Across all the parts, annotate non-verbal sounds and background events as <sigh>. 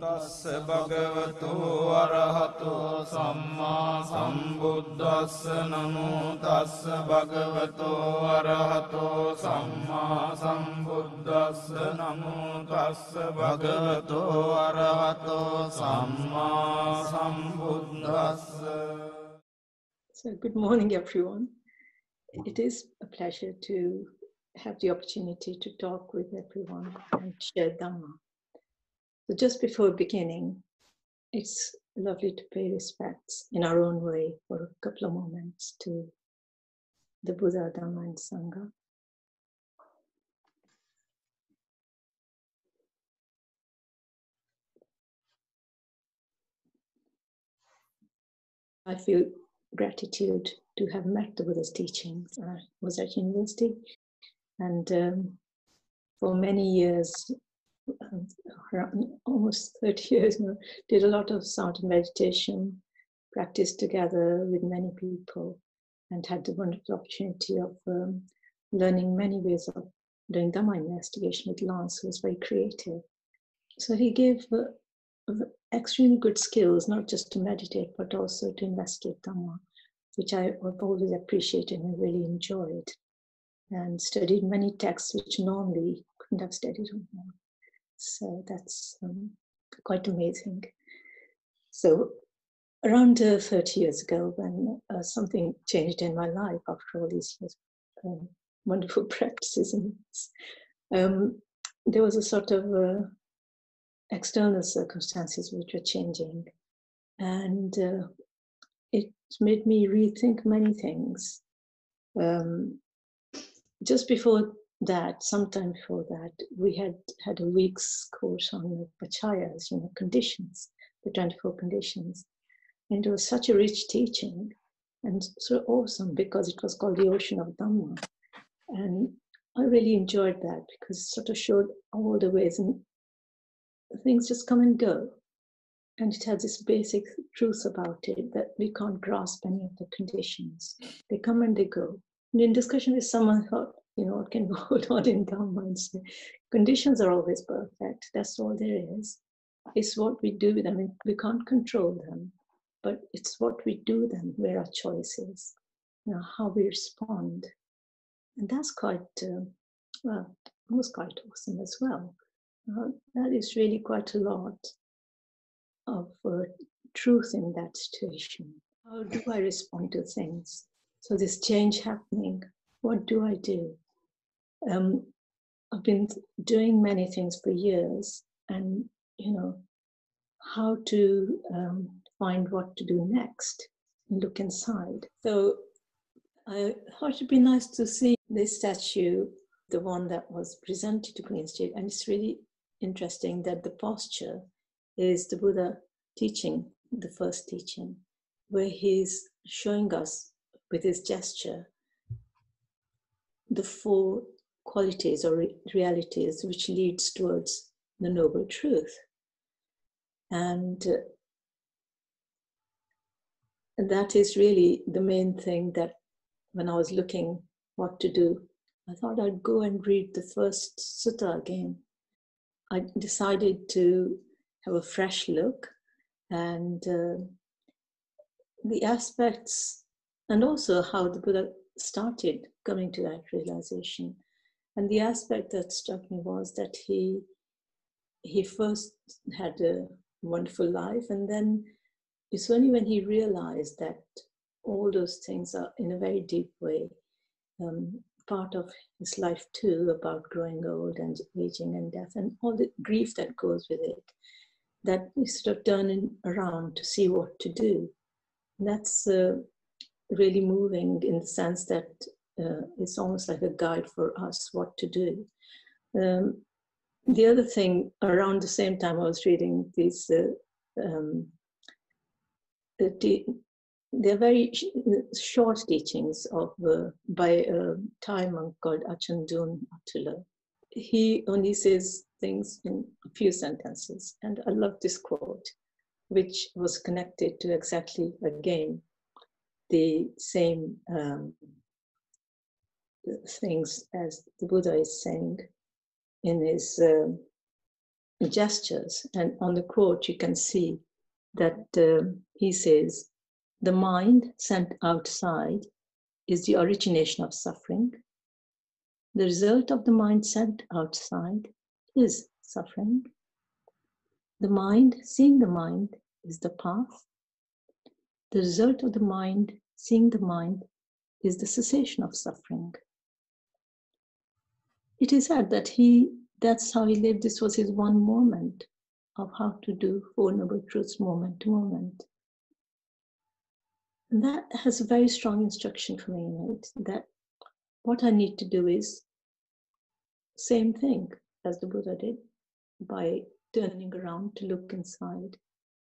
තස්ස භගවතු අරහතෝ සම්මා සම්බුද්දස්ස නමෝ තස්ස භගවතු අරහතෝ සම්මා සම්බුද්දස්ස නමෝ තස්ස භගවතු අරහතෝ සම්මා සම්බුද්දස්ස So, good morning, everyone. It is a pleasure to have the opportunity to talk with everyone and share Dhamma. So just before beginning, it's lovely to pay respects in our own way for a couple of moments to the Buddha, Dhamma, and Sangha. I feel gratitude to have met the Buddha's teachings. I was at university and um, for many years almost 30 years now, did a lot of samatha meditation, practiced together with many people, and had the wonderful opportunity of um, learning many ways of doing Dhamma investigation with Lance, who was very creative. So he gave uh, extremely good skills, not just to meditate, but also to investigate Dhamma, which I have always appreciated and really enjoyed, and studied many texts which normally couldn't have studied on my own. So that's um, quite amazing. So around uh, 30 years ago, when uh, something changed in my life after all these years, um, wonderful <laughs> practices, um, there was a sort of uh, external circumstances which were changing, and uh, it made me rethink many things. Um, just before that sometime before that we had had a week's course on the paccayas you know conditions the 24 conditions. And it was such a rich teaching and so awesome because it was called the ocean of dhamma. And i really enjoyed that because it sort of showed all the ways and things just come and go. And it has this basic truth about it that we can't grasp any of the conditions. They come and they go. And in discussion with someone thought you know, it can go on in and conditions are always perfect. That's all there is. It's what we do with them. We can't control them, but it's what we do them where our choice is, you know, how we respond. And that's quite, uh, well, was quite awesome as well. Uh, that is really quite a lot of uh, truth in that situation. How do I respond to things? So, this change happening, what do I do? Um, I've been doing many things for years, and you know how to um, find what to do next and look inside. So I thought it'd be nice to see this statue, the one that was presented to Queen Street, and it's really interesting that the posture is the Buddha teaching, the first teaching, where he's showing us with his gesture the four qualities or re- realities which leads towards the noble truth. And uh, that is really the main thing that when I was looking what to do, I thought I'd go and read the first sutta again. I decided to have a fresh look and uh, the aspects and also how the Buddha started coming to that realization and the aspect that struck me was that he he first had a wonderful life, and then it's only when he realized that all those things are in a very deep way um, part of his life too, about growing old and aging and death and all the grief that goes with it, that he sort of turning around to see what to do. And that's uh, really moving in the sense that uh, it's almost like a guide for us what to do. Um, the other thing, around the same time, I was reading these. Uh, um, the, they're very sh- short teachings of uh, by a Thai monk called Achandun Atula. He only says things in a few sentences, and I love this quote, which was connected to exactly again the same um, things as the Buddha is saying in his uh, gestures. And on the quote, you can see that uh, he says, The mind sent outside is the origination of suffering. The result of the mind sent outside is suffering. The mind, seeing the mind, is the path. The result of the mind, seeing the mind, is the cessation of suffering. It is said that he, that's how he lived, this was his one moment of how to do Four Noble Truths moment to moment. And that has a very strong instruction for me in it that what I need to do is same thing as the Buddha did by turning around to look inside,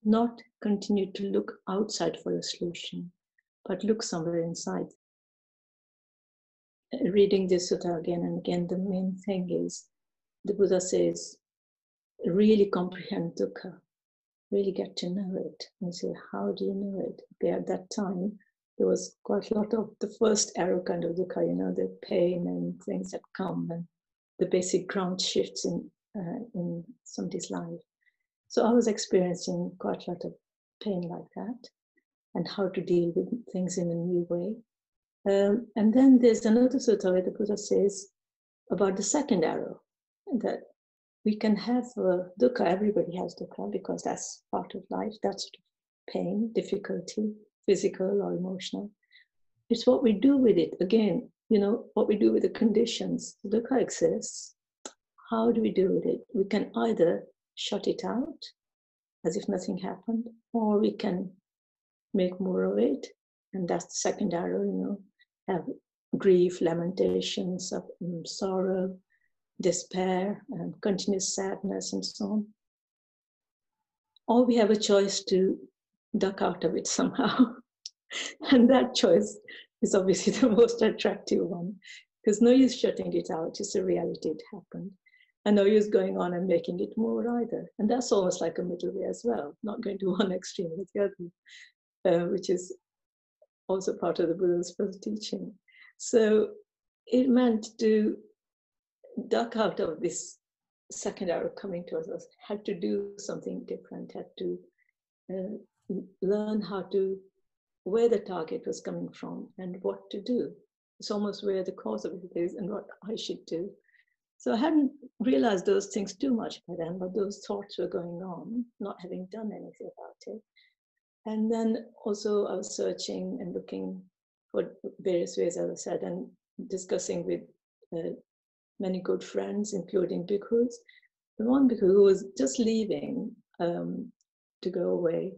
not continue to look outside for a solution, but look somewhere inside. Reading this sutta again and again, the main thing is the Buddha says, really comprehend dukkha, really get to know it and say, how do you know it? Okay, at that time, there was quite a lot of the first arrow kind of dukkha, you know, the pain and things that come and the basic ground shifts in uh, in somebody's life. So I was experiencing quite a lot of pain like that, and how to deal with things in a new way. Um, and then there's another sutta where the Buddha says about the second arrow that we can have uh, dukkha. Everybody has dukkha because that's part of life. That's pain, difficulty, physical or emotional. It's what we do with it. Again, you know, what we do with the conditions. Dukkha exists. How do we do with it? We can either shut it out as if nothing happened, or we can make more of it. And that's the second arrow, you know, have grief, lamentations, of, um, sorrow, despair, and continuous sadness, and so on. Or we have a choice to duck out of it <laughs> somehow. and that choice is obviously <laughs> the most attractive one because no use shutting it out. It's a reality, it happened. And no use going on and making it more either. And that's almost like a middle way as well, not going to <laughs> one extreme or the other, uh, which is also part of the Buddha's first teaching. So it meant to duck out of this second arrow coming to us, had to do something different, had to uh, learn how to where the target was coming from and what to do. It's almost where the cause of it is and what I should do. So I hadn't realized those things too much by then, but those thoughts were going on, not having done anything about it. And then also I was searching and looking for various ways, as I said, and discussing with uh, many good friends, including bhikkhus. The one bhikkhu who was just leaving um, to go away,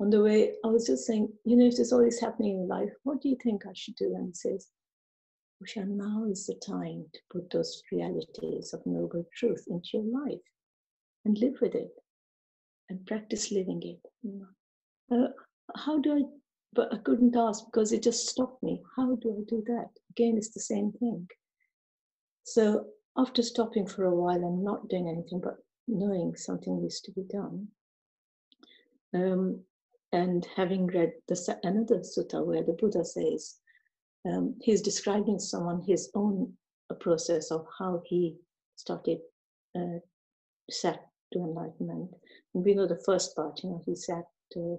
on the way, I was just saying, you know, if this all is happening in life, what do you think I should do? And he says, Usha, now is the time to put those realities of noble truth into your life and live with it and practice living it. You know? Uh, how do I? But I couldn't ask because it just stopped me. How do I do that? Again, it's the same thing. So after stopping for a while and not doing anything but knowing something needs to be done, um, and having read the, another sutta where the Buddha says, um, he's describing someone his own process of how he started uh, sat to enlightenment. And we know the first part, you know, he sat to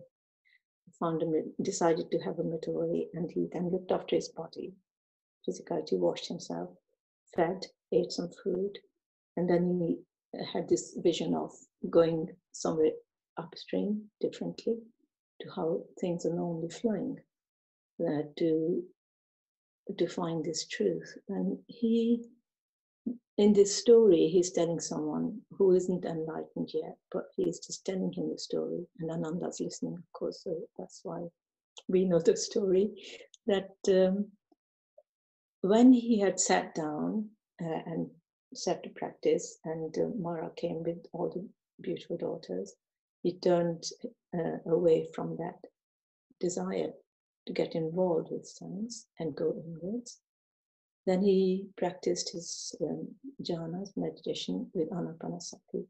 found decided to have a way, and he then looked after his body, physicality, washed himself, fed, ate some food, and then he had this vision of going somewhere upstream differently to how things are normally flowing, uh, to to find this truth. And he, in this story, he's telling someone who isn't enlightened yet, but he's just telling him the story, and Ananda's listening, of course. So that's why we know the story. That um, when he had sat down uh, and set to practice, and uh, Mara came with all the beautiful daughters, he turned uh, away from that desire to get involved with science and go inwards. Then he practiced his um, jhanas, meditation with anapanasati.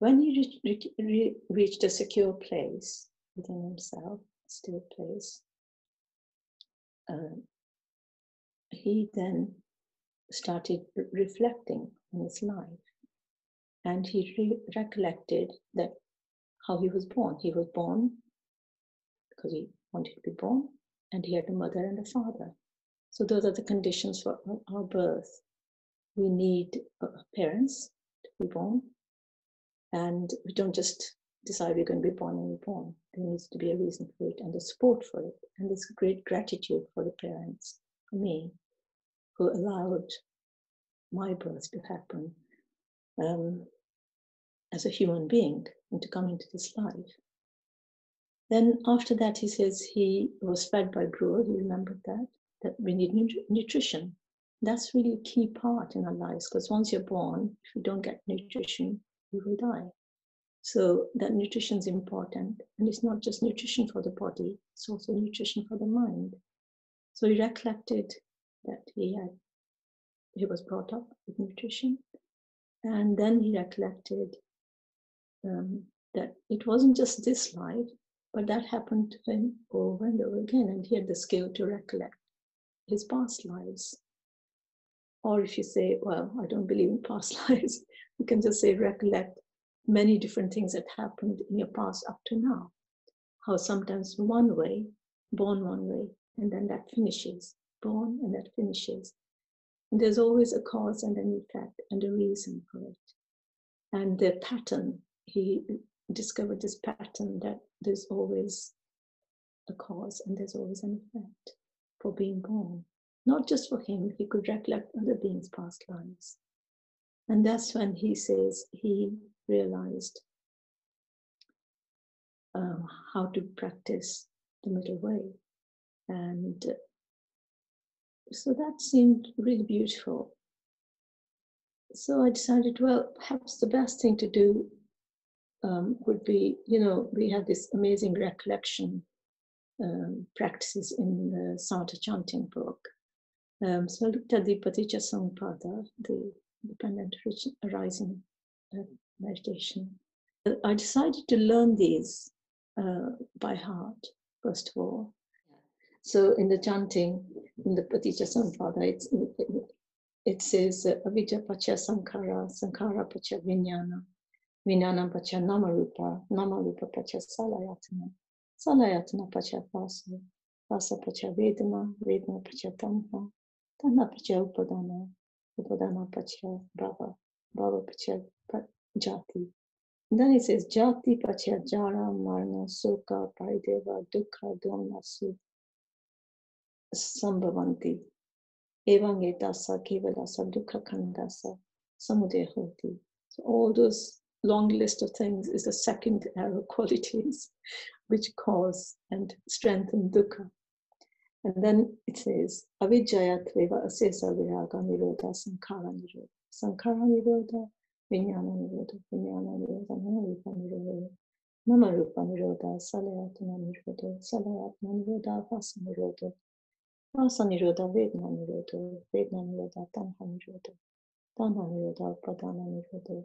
When he re- re- reached a secure place within himself, still place, uh, he then started reflecting on his life and he re- recollected that how he was born. He was born because he wanted to be born, and he had a mother and a father. So those are the conditions for our birth. We need parents to be born, and we don't just decide we're going to be born and we're born. There needs to be a reason for it and a support for it, and there's great gratitude for the parents, for me, who allowed my birth to happen um, as a human being and to come into this life. Then after that, he says he was fed by brewer. You remember that? That we need nutrition. That's really a key part in our lives because once you're born, if you don't get nutrition, you will die. So that nutrition is important. And it's not just nutrition for the body, it's also nutrition for the mind. So he recollected that he had he was brought up with nutrition. And then he recollected um, that it wasn't just this life, but that happened to him over and over again. And he had the skill to recollect his past lives. Or if you say, well, I don't believe in past <laughs> lives, you can just say, recollect many different things that happened in your past up to now. How sometimes one way, born one way, and then that finishes, born and that finishes. And there's always a cause and an effect and a reason for it. And the pattern, he discovered this pattern that there's always a cause and there's always an effect for being born. Not just for him, he could recollect other beings' past lives. And that's when he says he realized um, how to practice the middle way. And so that seemed really beautiful. So I decided, well, perhaps the best thing to do um, would be, you know, we have this amazing recollection um, practices in the Samatha chanting book. Um, so I looked at the Paticca Samuppada, the dependent arising uh, meditation. I decided to learn these uh, by heart, first of all. So in the chanting, in the Paticca Samuppada, it, it says Avijja Pacha Sankhara, Sankhara Pacha Vijnana, Vijnana Pacha Namarupa, Namarupa Pacha Salayatana, Salayatana Pacha Phassa, Phassa Pacha Vedana, Vedana Pacha Tanha, Tanha Pacha Upadana, Upadana Pacha Bhava, Bhava Pacha Jati. And then it says Jati Pacha Jara Marana Soka Parideva Dukkha Dhamma Sukha sambhavanti. Evangetasa kevalasa dukkha khandasa samudehoti. So all those long list of things is the second arrow <laughs> qualities which cause and strengthen dukkha. And then it says, avijjaya tveva asesa viraga nirodha sankhara nirodha. Sankhara nirodha, vinyana nirodha, vinyana nirodha, namarupa nirodha. Namarupa nirodha, salayatana nirodha, salayatana nirodha, phassa nirodha. Rasa Nirodha, Vedana Nirodha, Vedana Nirodha, Tanha Nirodha, Tanha Nirodha, Upadana Nirodha,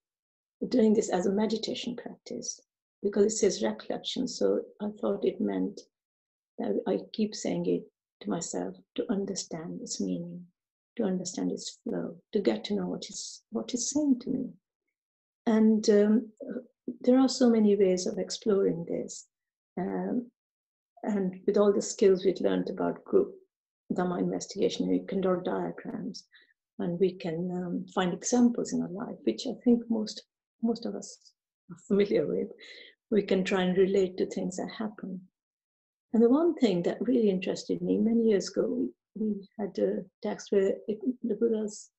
doing this as a meditation practice because it says recollection. So I thought it meant that I keep saying it to myself to understand its meaning, to understand its flow, to get to know what is what is saying to me. And um, there are so many ways of exploring this. Um, and with all the skills we've learned about group Dhamma investigation, we can draw diagrams and we can um, find examples in our life, which I think most most of us are familiar with. We can try and relate to things that happen. And the one thing that really interested me many years ago, we, we had a text where it, the Buddha's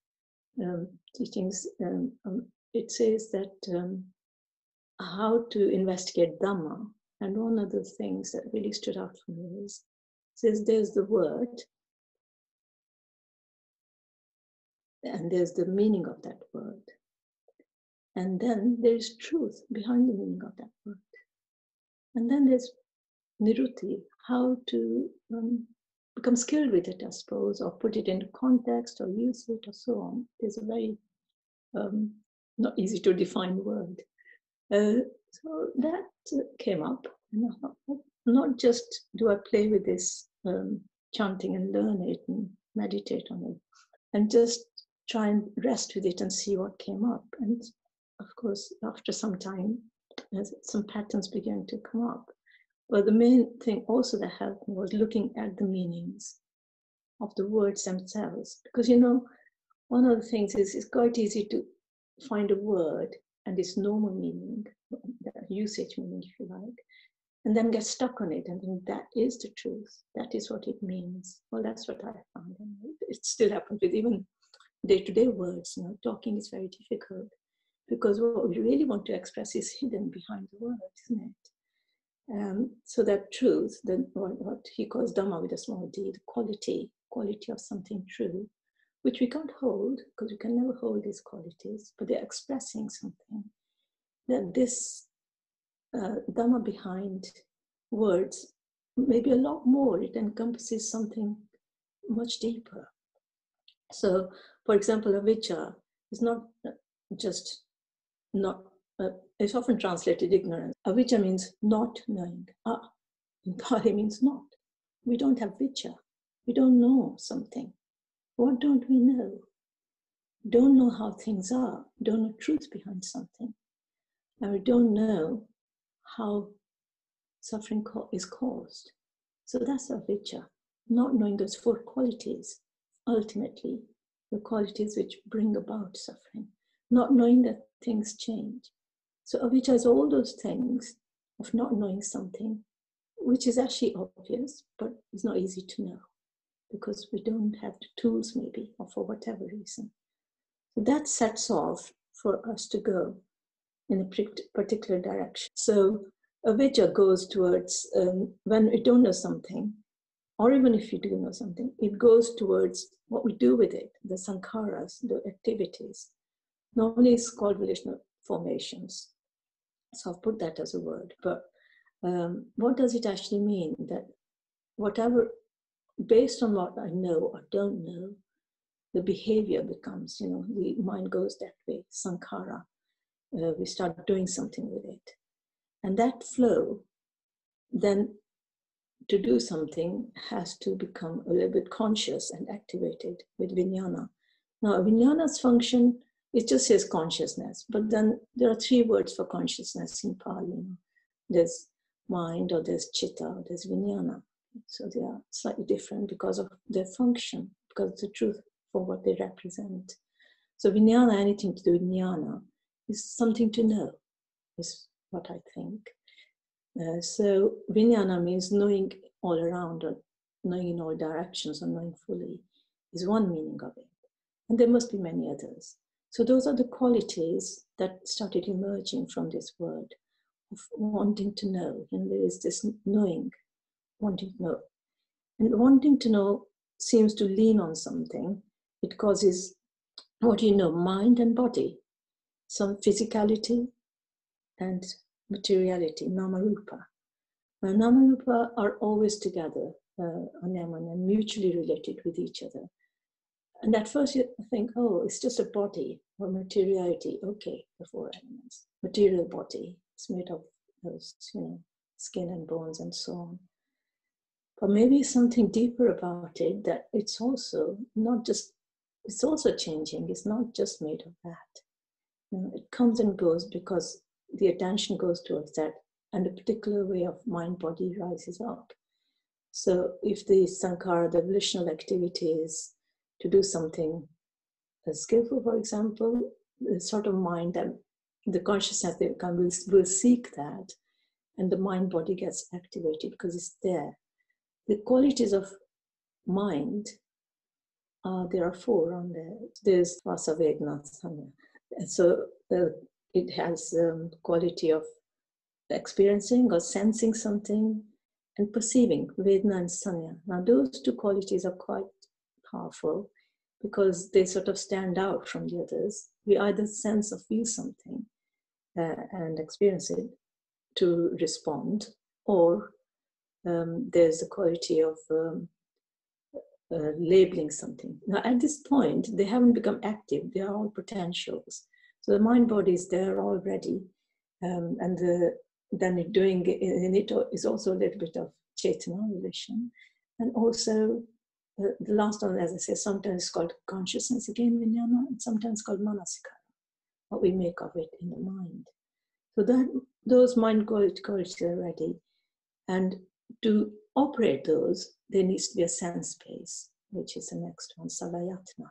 um, teachings, um, um it says that um, how to investigate Dhamma and one of the things that really stood out for me is says there's the word and there's the meaning of that word. And then there is truth behind the meaning of that word. And then there's nirutti, how to um, become skilled with it, I suppose, or put it into context or use it or so on. There's a very um, not easy to define word. Uh, so that came up. And Not just do I play with this um, chanting and learn it and meditate on it, and just try and rest with it and see what came up. And of course, after some time, some patterns began to come up. But the main thing also that helped me was looking at the meanings of the words themselves. Because you know, one of the things is it's quite easy to find a word and its normal meaning, usage meaning, if you like, and then get stuck on it and think that is the truth. That is what it means. Well, that's what I found. And it still happens with even day-to-day words. You know, talking is very difficult because what we really want to express is hidden behind the word, isn't it? Um, so that truth, the, what, he calls Dhamma with a small d, the quality, quality of something true, which we can't hold because we can never hold these qualities, but they're expressing something. That this uh, Dhamma behind words, maybe a lot more, it encompasses something much deeper. So, for example, avijja is not just not, uh, it's often translated ignorance. Avijja means not knowing. Ah, in <laughs> Pali means not. We don't have vijja. We don't know something. What don't we know? Don't know how things are, don't know truth behind something. And we don't know how suffering is caused. So that's avijja, not knowing those four qualities, ultimately, the qualities which bring about suffering, not knowing that things change. So avijja is all those things of not knowing something, which is actually obvious, but it's not easy to know because we don't have the tools, maybe, or for whatever reason. So that sets off for us to go in a particular direction. So avijja goes towards um, when we don't know something, or even if you do know something, it goes towards what we do with it, the sankharas, the activities. Normally it's called relational formations. So I've put that as a word. But um, what does it actually mean? That whatever based on what I know or don't know, the behavior becomes, you know, the mind goes that way, sankhara. Uh, we start doing something with it. And that flow, then to do something, has to become a little bit conscious and activated with vijnana. Now, vijnana's function, it just says consciousness, but then there are three words for consciousness in Pali. There's mind, or there's chitta, or there's vijnana. So they are slightly different because of their function, because of the truth for what they represent. So vijnana, anything to do with jnana, is something to know, is what I think. Uh, so vijnana means knowing all around, or knowing in all directions, or knowing fully, is one meaning of it. And there must be many others. So those are the qualities that started emerging from this word of wanting to know. And there is this knowing wanting to know. And wanting to know seems to lean on something. It causes, what do you know, mind and body, some physicality and materiality, namarupa. Now, namarupa are always together, uh, and mutually related with each other. And at first you think, oh, it's just a body or materiality. Okay, the four elements. Material body. It's made of those, you know, skin and bones and so on. But maybe something deeper about it that it's also not just, it's also changing. It's not just made of that. You know, it comes and goes because the attention goes towards that and a particular way of mind body rises up. So if the sankhara, the volitional activity is to do something skillful, for example, the sort of mind that the consciousness that will, will seek that and the mind body gets activated because it's there the qualities of mind, uh, there are four on there. There's Rasa Vedana and So uh, it has um, quality of experiencing or sensing something and perceiving Vedana and Sanya. Now those two qualities are quite powerful because they sort of stand out from the others. We either sense or feel something uh, and experience it to respond, or um, there's a quality of um, uh, labeling something. Now, at this point, they haven't become active, they are all potentials. So the mind body is there already, um, and the, then doing in it is also a little bit of Chaitanya relation, and also the last one, as I say, sometimes called consciousness again, vijnana, and sometimes called manasikara, what we make of it in the mind. So that those mind qualities are ready, and to operate those, there needs to be a sense space, which is the next one, salayatana.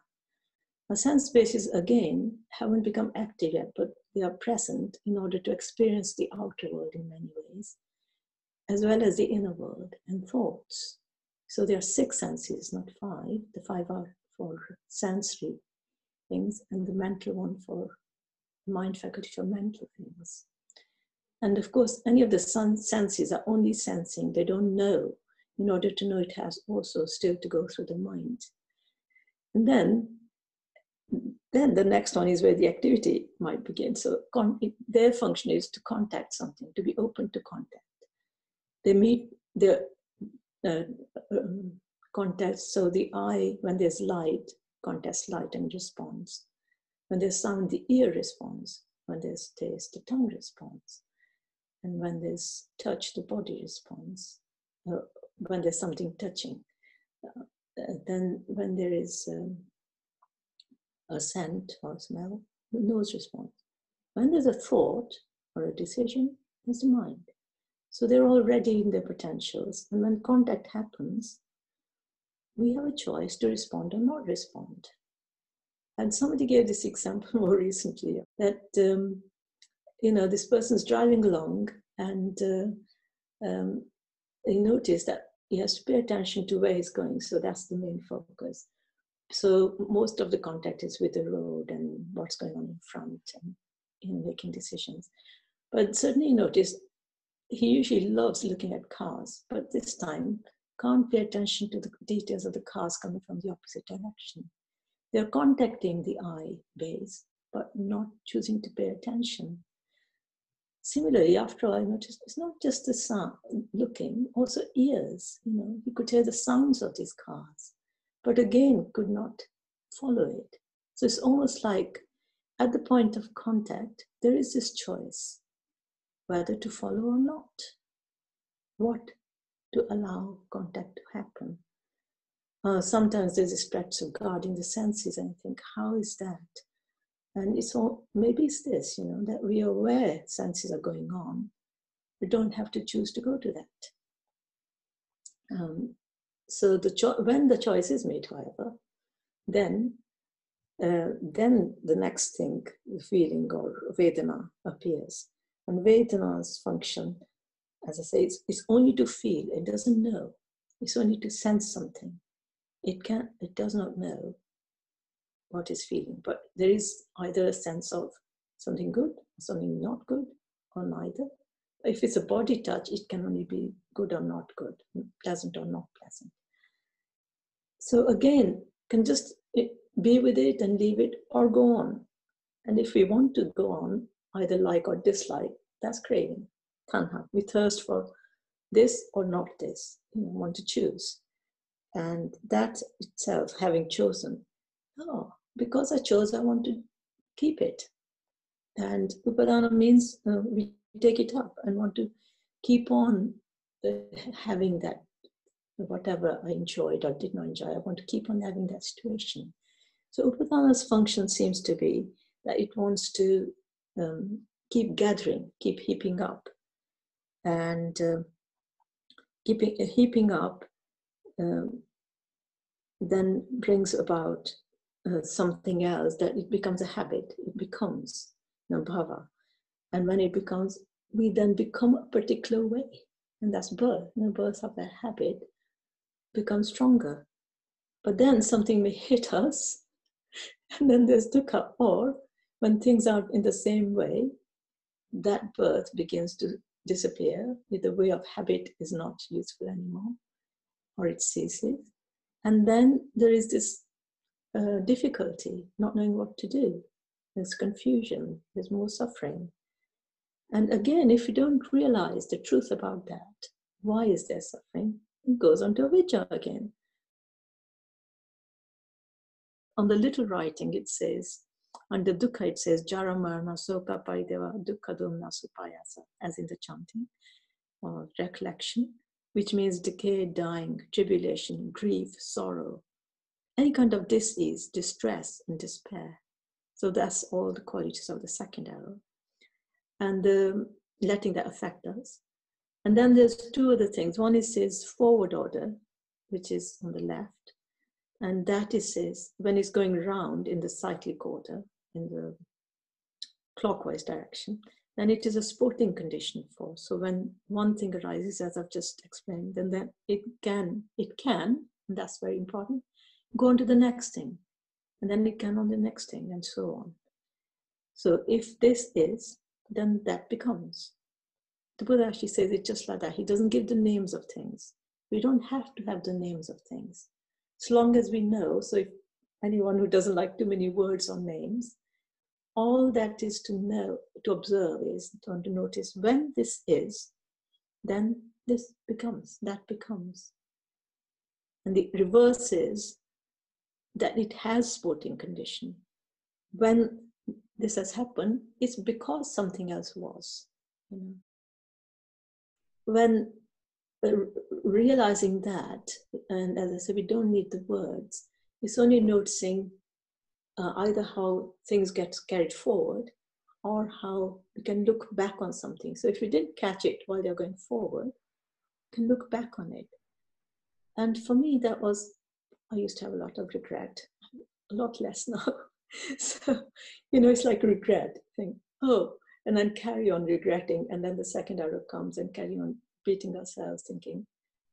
A sense spaces again haven't become active yet, but they are present in order to experience the outer world in many ways, as well as the inner world and thoughts. So there are six senses, not five. The five are for sensory things, and the mental one for mind faculty for mental things. And of course, any of the senses are only sensing, they don't know. In order to know, it has also still to go through the mind. And then, then the next one is where the activity might begin. So their function is to contact something, to be open to contact. They meet the uh, um, contact, so the eye, when there's light, contacts light and responds. When there's sound, the ear responds. When there's taste, the tongue responds and when there's touch, the body responds. Uh, when there's something touching, uh, uh, then when there is um, a scent or smell, the nose responds. When there's a thought or a decision, there's the mind. So they're already in their potentials. And when contact happens, we have a choice to respond or not respond. And somebody gave this <laughs> example more recently that um, you know, this person's driving along and uh, um, he noticed that he has to pay attention to where he's going. So that's the main focus. So most of the contact is with the road and what's going on in front and in making decisions. But certainly noticed he usually loves looking at cars, but this time can't pay attention to the details of the cars coming from the opposite direction. They're contacting the eye base, but not choosing to pay attention Similarly, after all, I noticed it's not just the sound, looking, also ears. You know, he could hear the sounds of these cars, but again could not follow it. So it's almost like at the point of contact, there is this choice whether to follow or not, what to allow contact to happen. Uh, sometimes there's this practice of guarding the senses, and think, how is that? And it's all, maybe it's this, you know, that we are aware senses are going on. We don't have to choose to go to that. Um, so the cho- when the choice is made, however, then uh, then the next thing, the feeling or Vedana appears. And Vedana's function, as I say, it's, it's only to feel. It doesn't know. It's only to sense something. It can. It does not know what is feeling. But there is either a sense of something good, something not good, or neither. If it's a body touch, it can only be good or not good, pleasant or not pleasant. So again, can just eh, be with it and leave it or go on. And if we want to go on, either like or dislike, that's craving, tanha. We thirst for this or not this, you want to choose. And that itself, having chosen, oh, because I chose, I want to keep it. And upadana means uh, we take it up and want to keep on uh, having that, whatever I enjoyed or did not enjoy, I want to keep on having that situation. So upadana's function seems to be that it wants to um, keep gathering, keep heaping up. And uh, keeping, uh, heaping up um, then brings about uh, something else, that it becomes a habit. It becomes nabhava. And when it becomes, we then become a particular way. And that's birth. The birth of that habit becomes stronger. But then something may hit us, <laughs> and then there's dukkha. Or when things are in the same way, that birth begins to disappear. The way of habit is not useful anymore, or it ceases. And then there is this uh, difficulty, not knowing what to do. There's confusion, there's more suffering. And again, if you don't realize the truth about that, why is there suffering? It goes on to avijja again. On the little writing, it says, under dukkha, it says, jara marana soka parideva dukkha dumna supayasa, as in the chanting or recollection, which means decay, dying, tribulation, grief, sorrow, any kind of disease, distress, and despair. So that's all the qualities of the second arrow. And um, letting that affect us. And then there's two other things. One is says forward order, which is on the left. And that is when it's going round in the cyclic order, in the clockwise direction, then it is a sporting condition for. So when one thing arises, as I've just explained, then then it can, it can, and that's very important, go on to the next thing. And then it can on the next thing, and so on. So if this is, then that becomes. The Buddha actually says it just like that. He doesn't give the names of things. We don't have to have the names of things. As long as we know, so if anyone who doesn't like too many words or names, all that is to know, to observe is to, to notice when this is, then this becomes, that becomes. And the reverse is that it has sporting condition. When this has happened, it's because something else was. You know. When realizing that, and as I said, we don't need the words, it's only noticing uh, either how things get carried forward or how we can look back on something. So if you didn't catch it while you're going forward, you can look back on it. And for me, that was, I used to have a lot of regret, a lot less now. <laughs> so, you know, it's like regret. Think, oh, and then carry on regretting. And then the second arrow comes and carry on beating ourselves, thinking,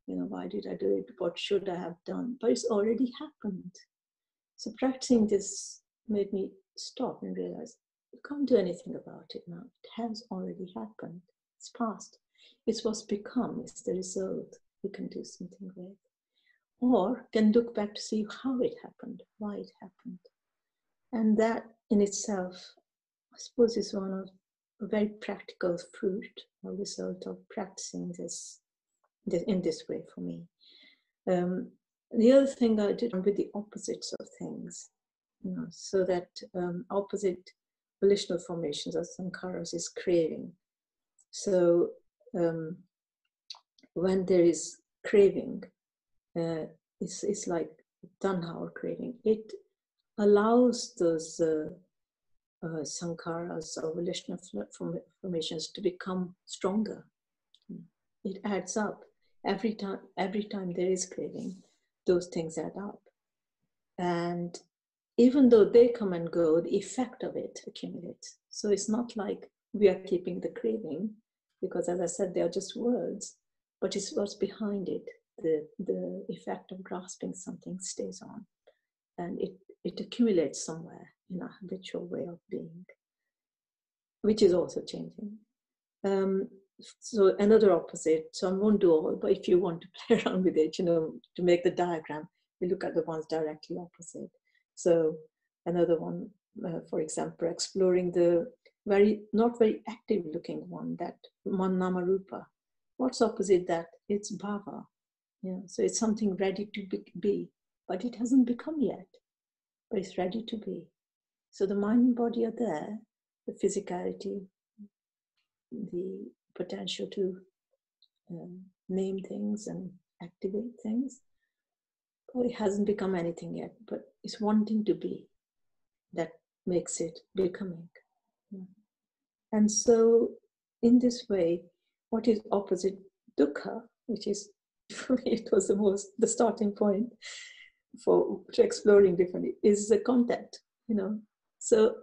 you know, why did I do it? What should I have done? But it's already happened. So practicing this made me stop and realize you can't do anything about it now. It has already happened. It's past. It's what's become, it's the result you can do something with. Or can look back to see how it happened, why it happened. And that in itself, I suppose, is one of a very practical fruit or result of practicing this, this in this way for me. Um, the other thing I did with the opposites of things, you know, so that um, opposite volitional formations of sankharas is craving. So um, when there is craving, uh, it's, it's like tanha or craving. It allows those uh, uh, sankharas or volitional formations to become stronger. It adds up every time. Every time there is craving, those things add up. And even though they come and go, the effect of it accumulates. So it's not like we are keeping the craving, because as I said, they are just words, but it's what's behind it. The, the effect of grasping something stays on and it, it accumulates somewhere in a habitual way of being, which is also changing. Um, so another opposite. So I won't do all, but if you want to <laughs> play around with it, you know, to make the diagram, we look at the ones directly opposite. So another one, uh, for example, exploring the very not very active looking one, that manama rupa. What's opposite that? It's bhava. Yeah, so it's something ready to be, be, but it hasn't become yet, but it's ready to be. So the mind and body are there, the physicality, the potential to um, name things and activate things. It hasn't become anything yet, but it's wanting to be that makes it becoming. And so, in this way, what is opposite dukkha, which is <laughs> for me, it was the most the starting point for exploring differently, is the contact. You know, so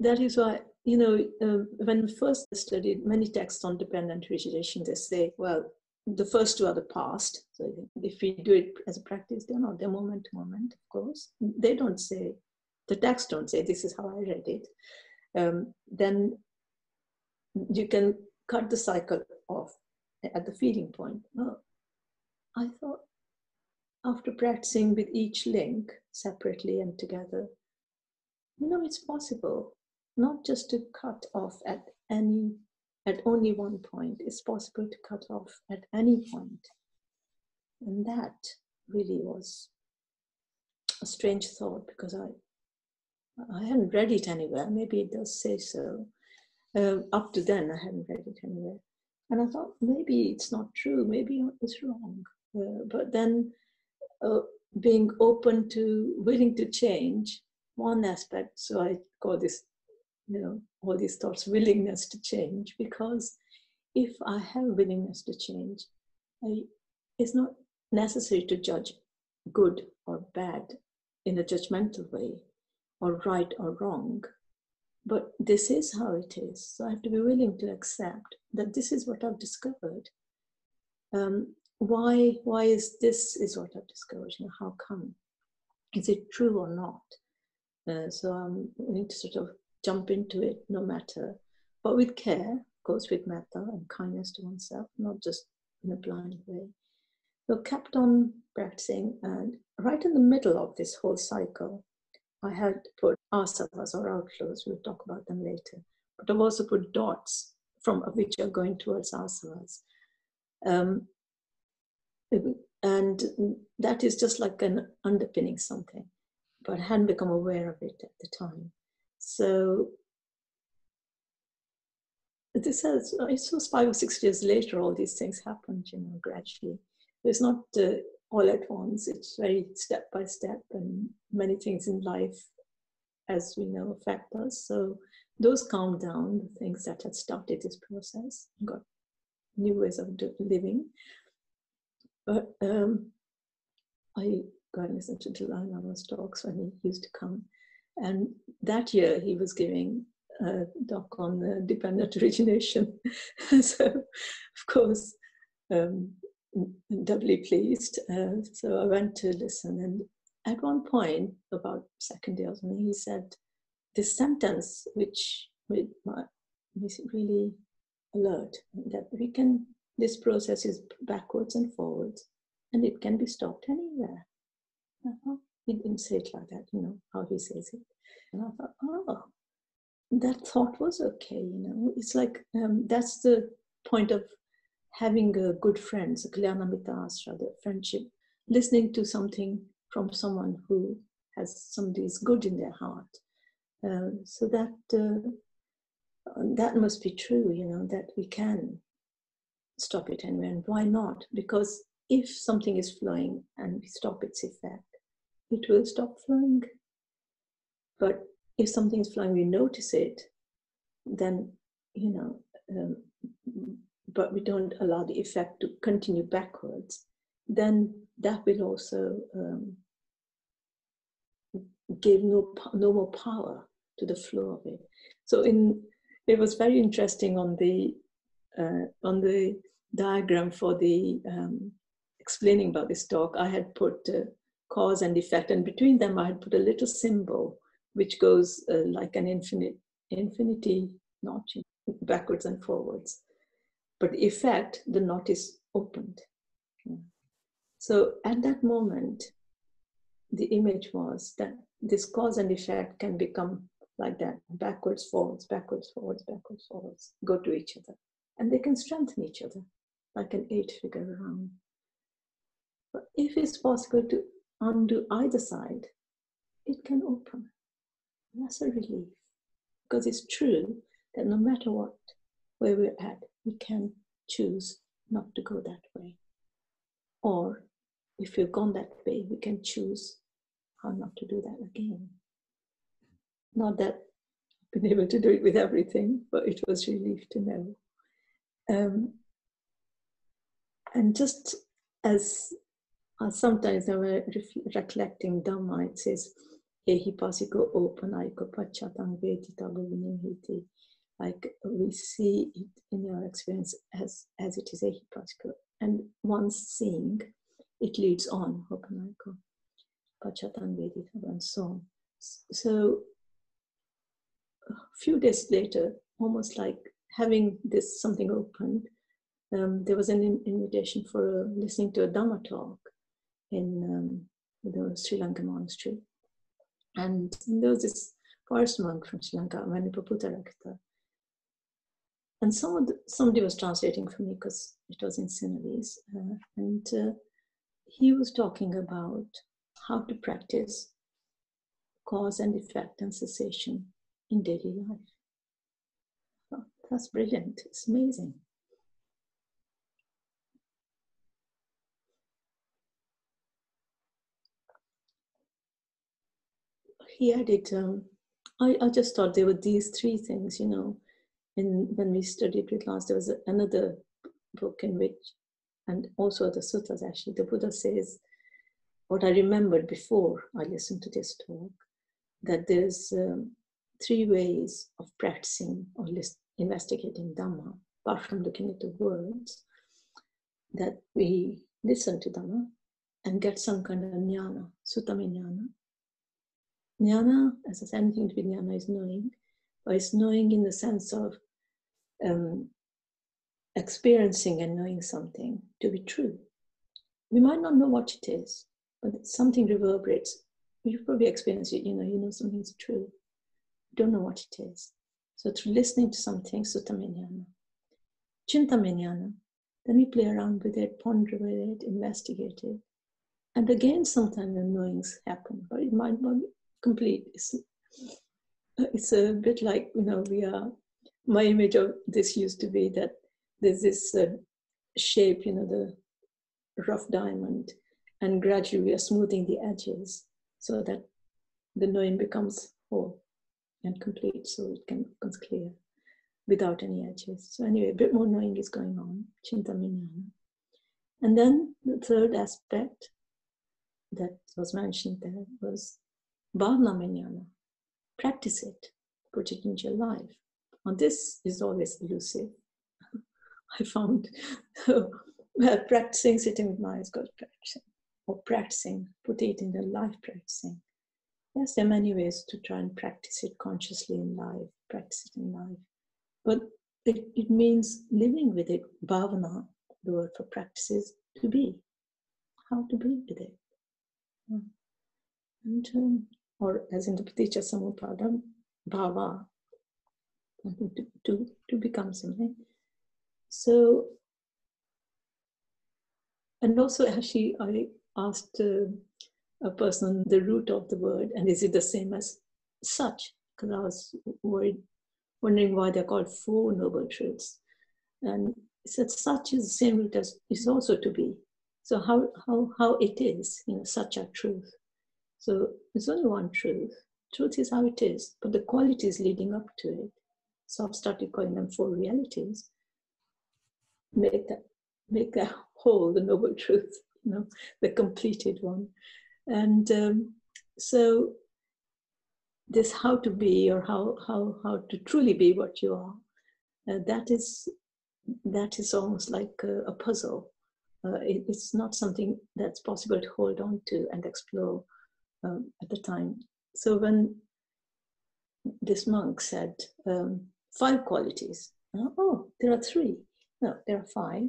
that is why you know, um, when we first studied many texts on dependent origination, they say, well, the first two are the past. So if we do it as a practice, they're not, they're moment to moment, of course. They don't say, the text don't say, this is how I read it. Um, then you can cut the cycle off at the feeding point. Oh, I thought after practicing with each link separately and together, you know, it's possible not just to cut off at any, at only one point. It's possible to cut off at any point. And that really was a strange thought because I, I hadn't read it anywhere. Maybe it does say so. Uh, up to then, I hadn't read it anywhere. And I thought maybe it's not true, maybe it's wrong. Uh, but then uh, being open to, willing to change, one aspect. So I call this, you know, all these thoughts, willingness to change, because if I have willingness to change, I, it's not necessary to judge good or bad in a judgmental way, or right or wrong. But this is how it is. So I have to be willing to accept that this is what I've discovered. Um, why why is this is what I've discovered? You know, how come? Is it true or not? Uh, so I'm willing to sort of jump into it no matter, but with care, of course, with metta and kindness to oneself, not just in a blind way. So kept on practicing, and right in the middle of this whole cycle, I had put asavas or outflows. We'll talk about them later. But I've also put dots from which are going towards asavas. Um, and that is just like an underpinning something but I hadn't become aware of it at the time. So this has it was five or six years later all these things happened you know gradually. It's not uh, all at once. It's very step by step and many things in life as we know affect us. So those calmed down the things that had started this process got new ways of living. But um, I got and listened to Dalai Lama's talks when he used to come. And that year he was giving a talk on the dependent <laughs> origination. <laughs> so, of course, um, doubly pleased. Uh, so I went to listen. And at one point, about second year or something, he said this sentence, which made, my, really alert, that we can this process is backwards and forwards, and it can be stopped anywhere. Uh-huh. He didn't say it like that, you know, how he says it. And I thought, oh, that thought was okay, you know. It's like um, that's the point of having a good friends, a Kalyanamita Asra, the friendship, listening to something from someone who has somebody's good in their heart. Uh, so that uh, that must be true, you know, that we can stop it. And why not? Because if something is flowing and we stop its effect, it will stop flowing. But if something is flowing, we notice it, then, you know, um, but we don't allow the effect to continue backwards, then that will also um, give no, no more power to the flow of it. So in it was very interesting on the uh, on the diagram for the um, explaining about this talk, I had put uh, cause and effect, and between them I had put a little symbol which goes uh, like an infinite infinity knot backwards and forwards. But effect, the knot is opened. So at that moment, the image was that this cause and effect can become like that backwards, forwards, backwards, forwards, backwards, forwards, go to each other. And they can strengthen each other like an eight figure round. But if it's possible to undo either side, it can open. And that's a relief because it's true that no matter what, where we're at, we can choose not to go that way. Or if we've gone that way, we can choose how not to do that again. Not that I've been <laughs> able to do it with everything, but it was relief to know. Um, and just as uh, sometimes I'm recollecting Dhamma, it says, Ehi Ehipasiko opanaiko pachatang vedita hiti. Like we see it in your experience as, as it is ehipasiko. And once seeing, it leads on, opanaiko, pachatang vedita, and so on. So a few days later, almost like having this something opened, um, there was an in- invitation for listening to a Dhamma talk. In um, the Sri Lanka monastery. And there was this forest monk from Sri Lanka, Manipaputta And some the, somebody was translating for me because it was in Sinhalese. Uh, and uh, he was talking about how to practice cause and effect and cessation in daily life. That's brilliant. It's amazing. He added, um, I, I just thought there were these three things, you know. In, when we studied with last, there was another book in which, and also the sutras actually, the Buddha says, what I remembered before I listened to this talk, that there's um, three ways of practicing or list, investigating Dhamma, apart from looking at the words, that we listen to Dhamma and get some kind of jnana, sutami jnana. As I said, anything to be jnana is knowing, but it's knowing in the sense of um, experiencing and knowing something to be true. We might not know what it is, but something reverberates You've probably experienced it, you know, you know something's true. You don't know what it is. So through listening to something, sutamenyana. Chintamenyana. Then we play around with it, ponder with it, investigate it. And again, sometimes the knowings happen, but it might not be complete. It's, it's a bit like, you know, we are, my image of this used to be that there's this uh, shape, you know, the rough diamond, and gradually we are smoothing the edges so that the knowing becomes whole and complete so it can becomes clear without any edges. So anyway, a bit more knowing is going on, Chintamanyana. And then the third aspect that was mentioned there was Bhavna Practice it, put it into your life. And this is always elusive. <laughs> I found well, <laughs> practicing sitting with my eyes got practicing or practicing, put it in the life practicing. Yes, there are many ways to try and practice it consciously in life, practice it in life. But it, it means living with it. Bhavana, the word for practices, to be. How to be with it. Hmm. And, um, or as in the Paticca Samuppada, bhava, to, to, to become something. So, and also actually, I asked uh, a person the root of the word and is it the same as such? Because I was worried, wondering why they're called four noble truths. And he said such is the same root as is also to be. So how how how it is, you know, such a truth. So there's only one truth. Truth is how it is, but the qualities leading up to it. So I've started calling them four realities. Make that make that <laughs> whole the noble truth you know, the completed one. And um, so this how to be or how how how to truly be what you are, uh, that is that is almost like a, a puzzle. Uh, it, it's not something that's possible to hold on to and explore um, at the time. So when this monk said um, five qualities, oh, there are three. No, there are five.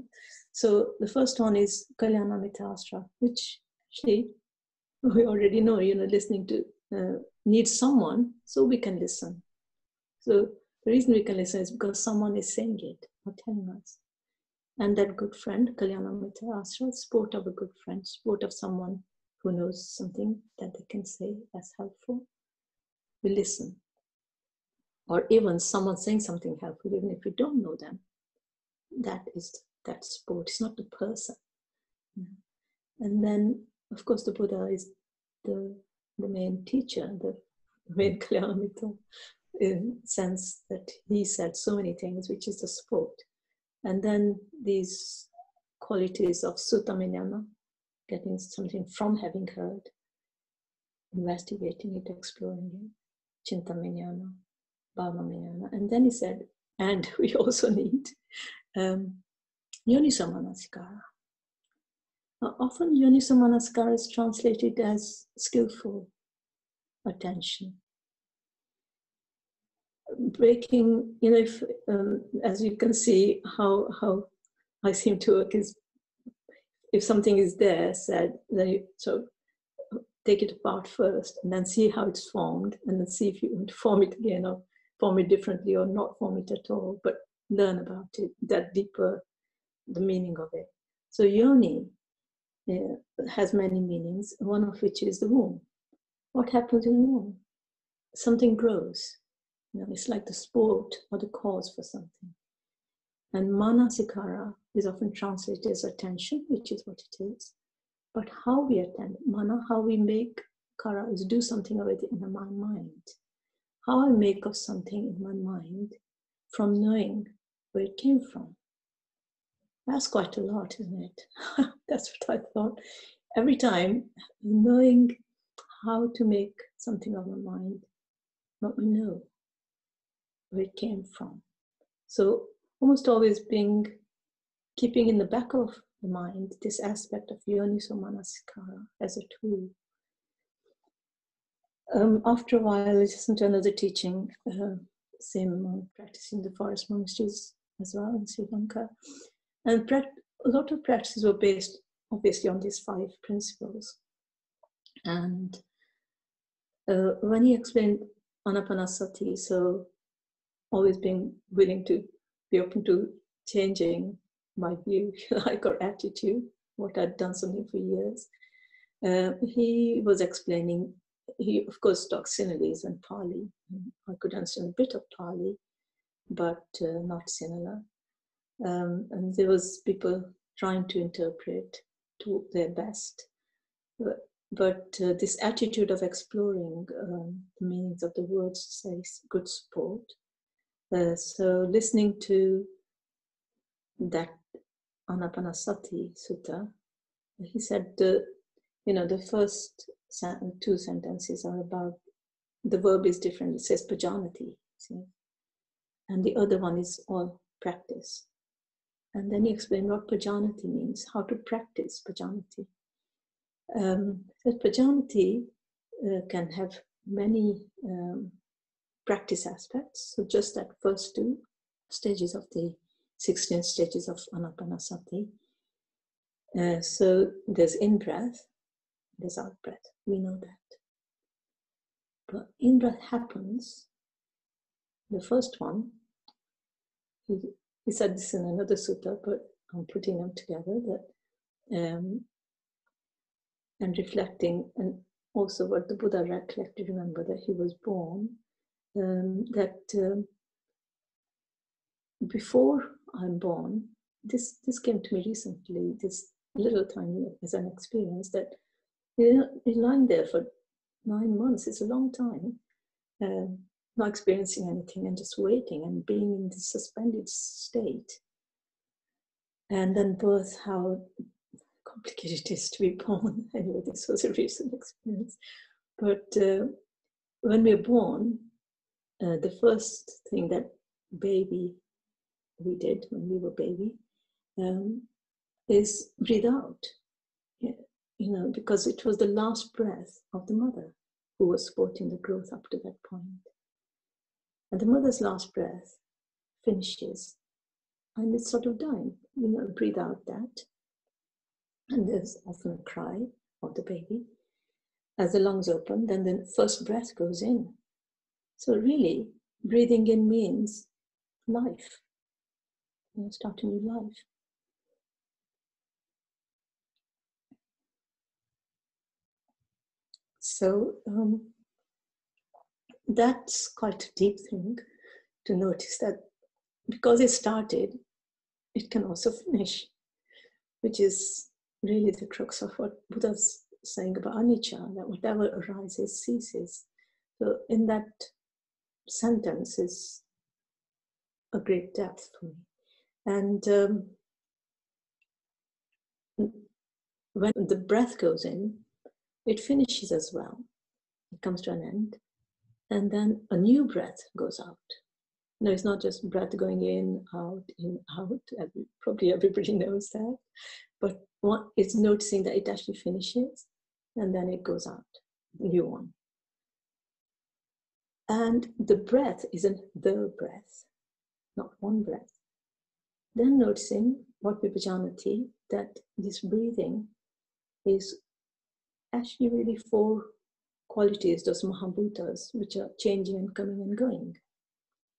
So the first one is Kalyana Mitasra, which actually <laughs> we already know, you know, listening to uh, needs someone so we can listen. So the reason we can listen is because someone is saying it or telling us. And that good friend, Kalyana Mitasra, support of a good friend, support of someone who knows something that they can say that's helpful. We listen. Or even someone saying something helpful, even if we don't know them. That is that sport. It's not the person. And then, of course, the Buddha is the, the main teacher, the main mm. Kalyanamitta, in sense that he said so many things, which is the sport. And then these qualities of sutamenyana, getting something from having heard, investigating it, exploring it, chintamanyana, bhavamanyana. And then he said, and <laughs> we also need um, Yonisamanasikara. Now, often Yonisamanasikara is translated as skillful attention. Breaking, you know, if, um, as you can see, how, how I seem to work is if something is there said, then you so take it apart first and then see how it's formed and then see if you want to <laughs> form it again or form it differently or not form it at all, but learn about it, that deeper, the meaning of it. So yoni uh, has many meanings, one of which is the womb. What happens in the womb? Something grows. You know, it's like the sport or the cause for something. And manasikara is often translated as attention, which is what it is. But how we attend, mana, how we make kara is do something of it in my mind. How I make of something in my mind from knowing where it came from. That's quite a lot, isn't it? <laughs> That's what I thought. Every time, knowing how to make something of my mind, what we know where it came from. So almost always being keeping in the back of the mind this aspect of yoniso manasikara as a tool. Um, after a while, I listened to another teaching, uh, same uh, practicing the forest monasteries as well in Sri Lanka. And a lot of practices were based obviously on these five principles. And uh, when he explained anapanasati, so always being willing to be open to changing my view, <laughs> like, or attitude, what I'd done something for years. Uh, he was explaining, he of course talked Sinhalese and Pali. I could understand a bit of Pali, but uh, not Sinhala. Um, and there was people trying to interpret to their best. But, but uh, this attitude of exploring um, the meanings of the words says good support. Uh, so listening to that Anapanasati Sutta, he said the you know the first two sentences are about the verb is different. It says pajanati, see? and the other one is all practice. And then he explained what pajanati means, how to practice pajanati. Um, pajanati uh, can have many um, practice aspects. So just that first two stages of the 16 stages of anapanasati. Uh, so there's in breath, there's out breath. We know that. But in breath happens. The first one, he, he said this in another sutta, but I'm putting them together that um, and reflecting, and also what the Buddha reflected. Remember that he was born um, that um, before I'm born, this this came to me recently. This little tiny as an experience that you know, lying there for nine months It's a long time, um, not experiencing anything and just waiting and being in the suspended state. And then birth, how complicated it is to be born. <laughs> anyway, this was a recent experience. But uh, when we're born, uh, the first thing that baby we did when we were baby um, is breathe out Yeah, you know because it was the last breath of the mother who was supporting the growth up to that point. and the mother's last breath finishes and it's sort of dying you know breathe out that and there's often a cry of the baby as the lungs open then the first breath goes in so really, breathing in means life. Know, start a new life. So um, that's quite a deep thing to notice that because it started, it can also finish, which is really the crux of what Buddha's saying about anicca, that whatever arises ceases. So in that sentence is a great depth for me. And um, when the breath goes in, it finishes as well. It comes to an end. And then a new breath goes out. No, it's not just breath going in, out, in, out. Every, probably everybody <laughs> knows that. But it's noticing that it actually finishes and then it goes out, new one. And the breath isn't the breath, not one breath. Then noticing what Vipajanati, that this breathing is actually really four qualities, those Mahabhutas, which are changing and coming and going,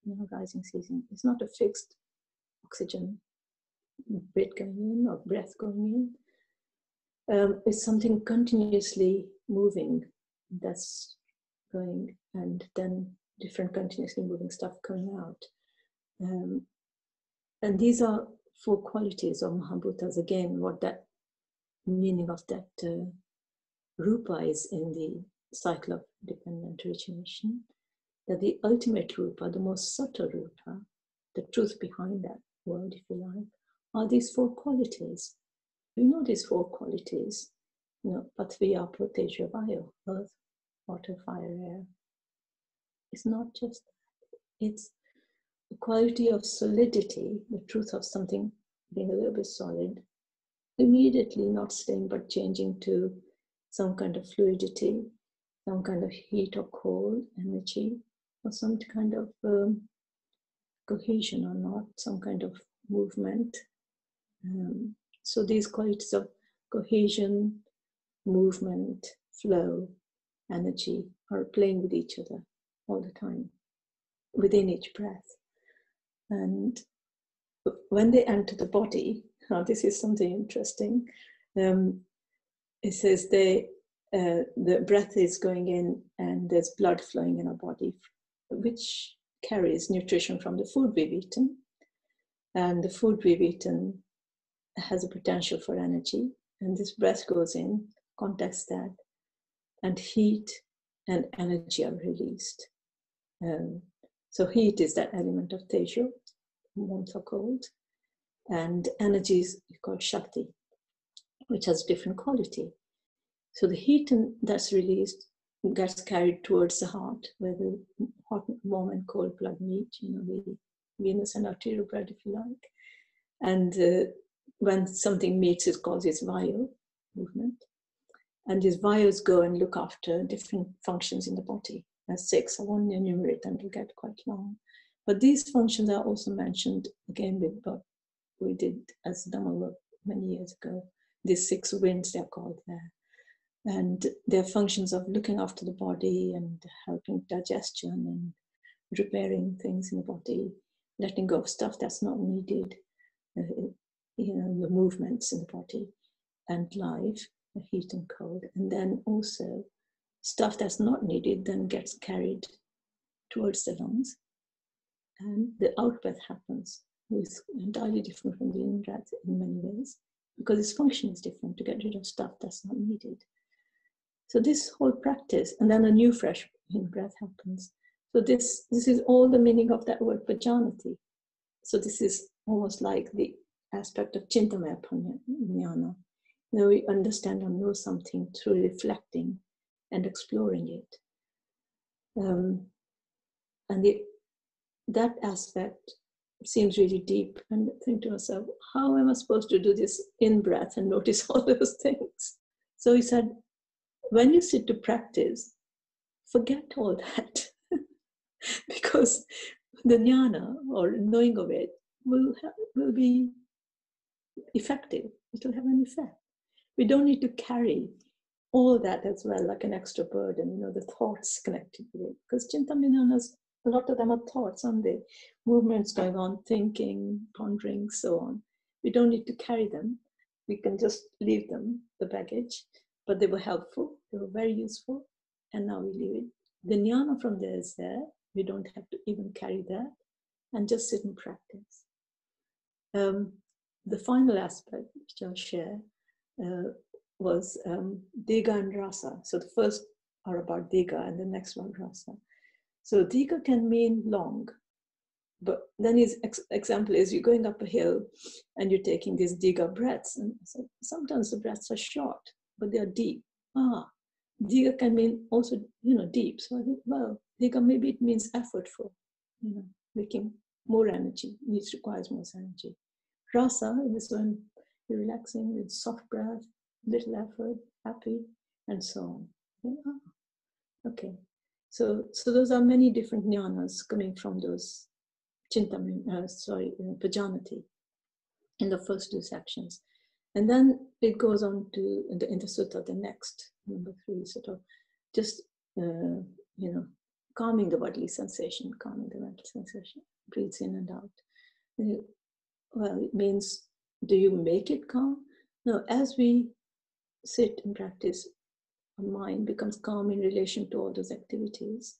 you know, rising, ceasing. It's not a fixed oxygen bit going in or breath going in. Um, it's something continuously moving that's going, and then different continuously moving stuff coming out. Um, and these are four qualities of Mahabhutas. Again, what that meaning of that uh, rupa is in the cycle of dependent origination. That the ultimate rupa, the most subtle rupa, the truth behind that word, if you like, are these four qualities. You know these four qualities, you know, Pathvi, Apo, Tejo, Vayu, earth, water, fire, air. It's not just that. It's the quality of solidity, the truth of something being a little bit solid, immediately not staying but changing to some kind of fluidity, some kind of heat or cold energy, or some kind of um, cohesion or not, some kind of movement. Um, so these qualities of cohesion, movement, flow, energy are playing with each other all the time within each breath. And when they enter the body, <laughs> now this is something interesting. Um, it says they, uh, the breath is going in and there's blood flowing in our body, which carries nutrition from the food we've eaten. And the food we've eaten has a potential for energy. And this breath goes in, contacts that, and heat and energy are released. Um, so heat is that element of Tejo, warmth or cold, and energy is called Shakti, which has different quality. So the heat that's released gets carried towards the heart, where the hot, warm, and cold blood meet. You know, the venous and arterial blood, if you like. And uh, when something meets, it causes vayu movement. And these vayus go and look after different functions in the body. As six, I won't enumerate them, it'll get quite long. But these functions are also mentioned again with what we did as work many years ago. These six winds, they're called there. And they're functions of looking after the body and helping digestion and repairing things in the body, letting go of stuff that's not needed, uh, you know, the movements in the body and life, the heat and cold. And then also stuff that's not needed then gets carried towards the lungs and the out breath happens with entirely different from the in breath in many ways because its function is different to get rid of stuff that's not needed. So this whole practice, and then a new fresh in breath happens. So this this is all the meaning of that word pajanati. So this is almost like the aspect of chintamaya jnana. You know, we understand or know something through reflecting and exploring it. Um, and the, that aspect seems really deep and I think to myself, how am I supposed to do this in breath and notice <laughs> all those things? So he said, when you sit to practice, forget all that <laughs> because the jnana or knowing of it will, have, will be effective. It will have an effect. We don't need to carry all that as well, like an extra burden, you know, the thoughts connected with it. Because Chintamananas a lot of them are thoughts, aren't they? Movements going on, thinking, pondering, so on. We don't need to carry them. We can just leave them, the baggage. But they were helpful, they were very useful, and now we leave it. The jnana from there is there. We don't have to even carry that and just sit and practice. Um, the final aspect, which I'll share, uh, was um, Digha and Rassa. So the first are about Digha and the next one Rassa. So Digha can mean long, but then his ex- example is you're going up a hill and you're taking these Digha breaths. And so sometimes the breaths are short, but they are deep. Ah, Digha can mean also, you know, deep. So I think, well, Digha maybe it means effortful, you know, making more energy, needs requires more energy. Rassa is when you're relaxing with soft breath, little effort, happy, and so on. Yeah. Ah, okay. So, so those are many different jnanas coming from those chintaman, uh, sorry, uh, pajanati. in the first two sections. And then it goes on to the, in the sutta, the next number three, sort of just uh, you know calming the bodily sensation, calming the mental sensation, breathes in and out. Uh, well, it means do you make it calm? No, as we sit and practice, our mind becomes calm in relation to all those activities.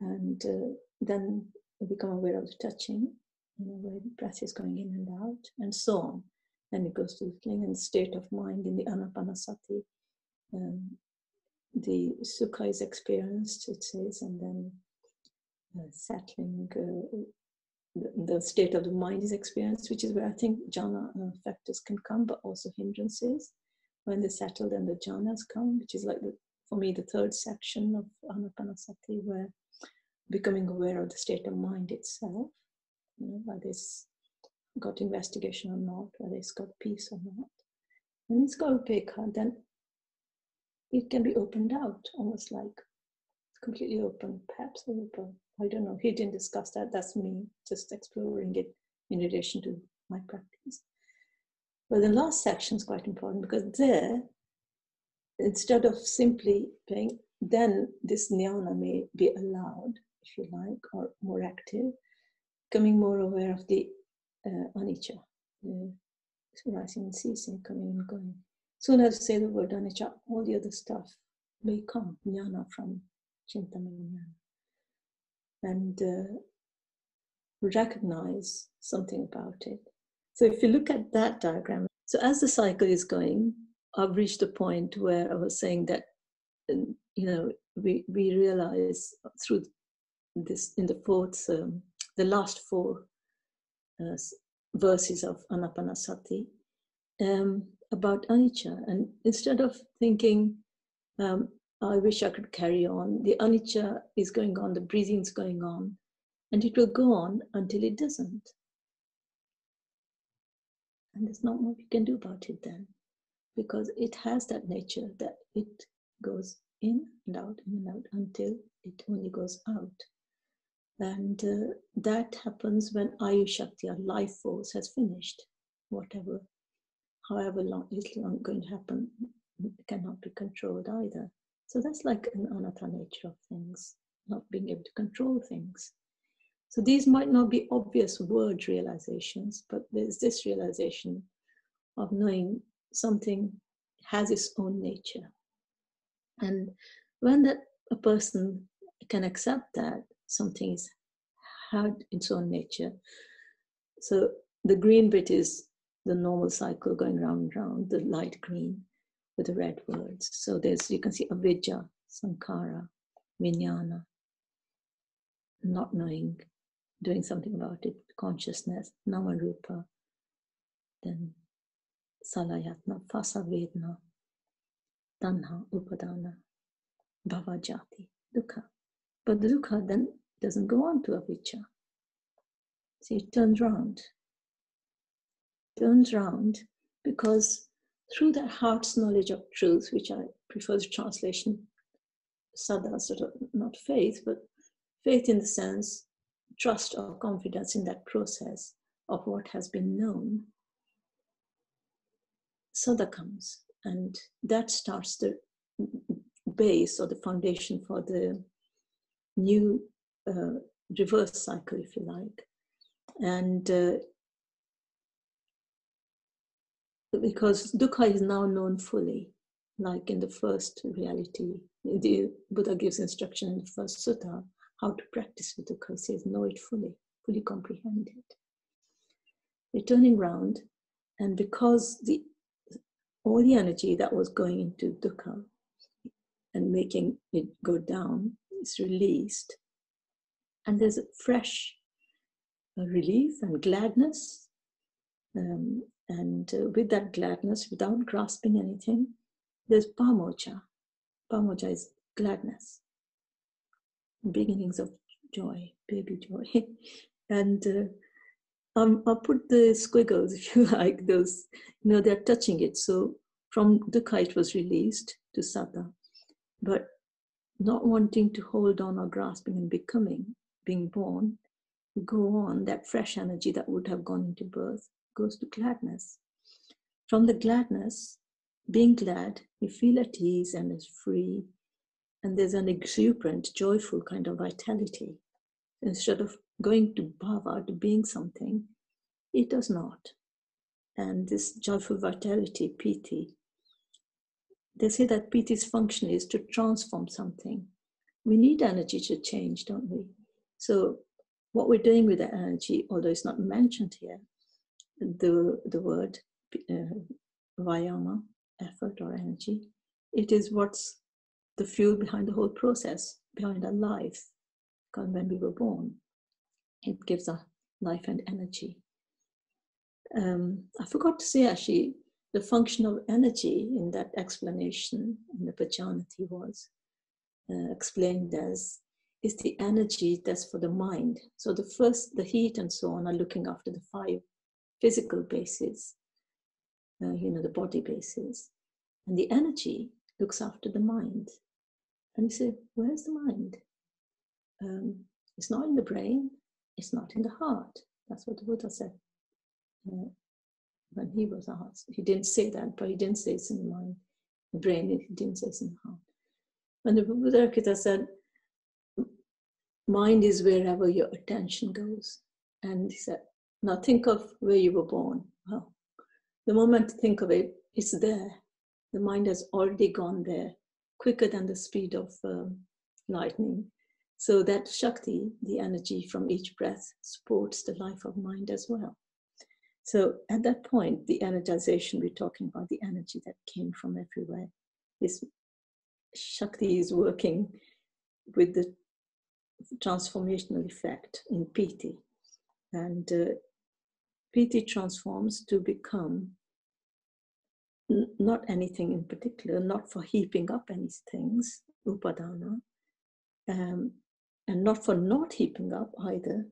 And uh, then we become aware of the touching, you know, where the breath is going in and out, and so on. And it goes to the feeling and state of mind in the anapanasati. Um, the sukha is experienced, it says, and then uh, settling, uh, the, state of the mind is experienced, which is where I think jhana uh, factors can come, but also hindrances. When they settle, then the jhanas come, which is like the, for me the third section of anapanasati, where becoming aware of the state of mind itself, you know, whether it's got investigation or not, whether it's got peace or not. When it's got upekkha, then it can be opened out, almost like completely open, perhaps open. I don't know. He didn't discuss that. That's me just exploring it in relation to my practice. But the last section is quite important because there, instead of simply paying, then this jnana may be allowed, if you like, or more active, becoming more aware of the uh, anicca, the rising and ceasing, coming and going. Soon as I say the word anicca, all the other stuff may come, jnana from chintamana and uh, recognize something about it. So if you look at that diagram, so as the cycle is going, I've reached a point where I was saying that, um, you know, we, we realize through this in the fourth, um, the last four uh, verses of Anapanasati um, about anicca. And instead of thinking, um, I wish I could carry on. The anicca is going on, the breathing is going on, and it will go on until it doesn't. And there's not much you can do about it then, because it has that nature that it goes in and out, and out until it only goes out. And uh, that happens when Ayushakti, our life force, has finished. Whatever, however long it's long going to happen, cannot be controlled either. So that's like an anatta nature of things, not being able to control things. So these might not be obvious word realizations, but there's this realization of knowing something has its own nature. And when that a person can accept that something is had its own nature. So the green bit is the normal cycle going round and round, the light green with the red words. So there's, you can see avidya, sankhara, vijnana, not knowing, doing something about it, consciousness, namarupa, then salayatana, phassa vedana, tanha, upadana, bhavajati, dukkha. But the dukkha then doesn't go on to avidya. See, it turns round. Turns round because through that heart's knowledge of truth, which I prefer the translation, saddha, sort of not faith, but faith in the sense, trust or confidence in that process of what has been known. Saddha comes, and that starts the base or the foundation for the new uh, reverse cycle, if you like. And uh, because dukkha is now known fully, like in the first reality. The Buddha gives instruction in the first sutta how to practice with the He know it fully, fully comprehend it. They're turning round, and because the all the energy that was going into dukkha and making it go down is released, and there's a fresh uh, relief and gladness um, and uh, with that gladness, without grasping anything, there's pamojja. Pamojja is gladness, beginnings of joy, baby joy. <laughs> and uh, um, I'll put the squiggles, <laughs> if you like, those, you know, they're touching it. So from the kite was released to Sata, but not wanting to hold on or grasping and becoming, being born, go on, that fresh energy that would have gone into birth goes to gladness. From the gladness, being glad, you feel at ease and is free. And there's an exuberant, joyful kind of vitality. Instead of going to bhava, to being something, it does not. And this joyful vitality, piti, they say that piti's function is to transform something. We need energy to change, don't we? So, what we're doing with that energy, although it's not mentioned here, the, the word uh, vayama, effort or energy, it is what's the fuel behind the whole process, behind our life. Because when we were born, it gives us life and energy. Um, I forgot to say actually, the function of energy in that explanation in the Pajanati was uh, explained as is the energy that's for the mind. So the first, the heat and so on are looking after the five physical bases, uh, you know, the body bases. And the energy looks after the mind. And he said, where's the mind? Um, it's not in the brain, it's not in the heart. That's what the Buddha said uh, when he was asked. He didn't say that, but he didn't say it's in the mind, the brain, he didn't say it's in the heart. When the Buddha said, mind is wherever your attention goes. And he said, now think of where you were born. Well, the moment you think of it, it's there. The mind has already gone there quicker than the speed of um, lightning. So that Shakti, the energy from each breath, supports the life of mind as well. So at that point, the energization, we're talking about the energy that came from everywhere. This Shakti is working with the transformational effect in Piti. And uh, Piti transforms to become not anything in particular, not for heaping up any things, upadana, um, and not for not heaping up either,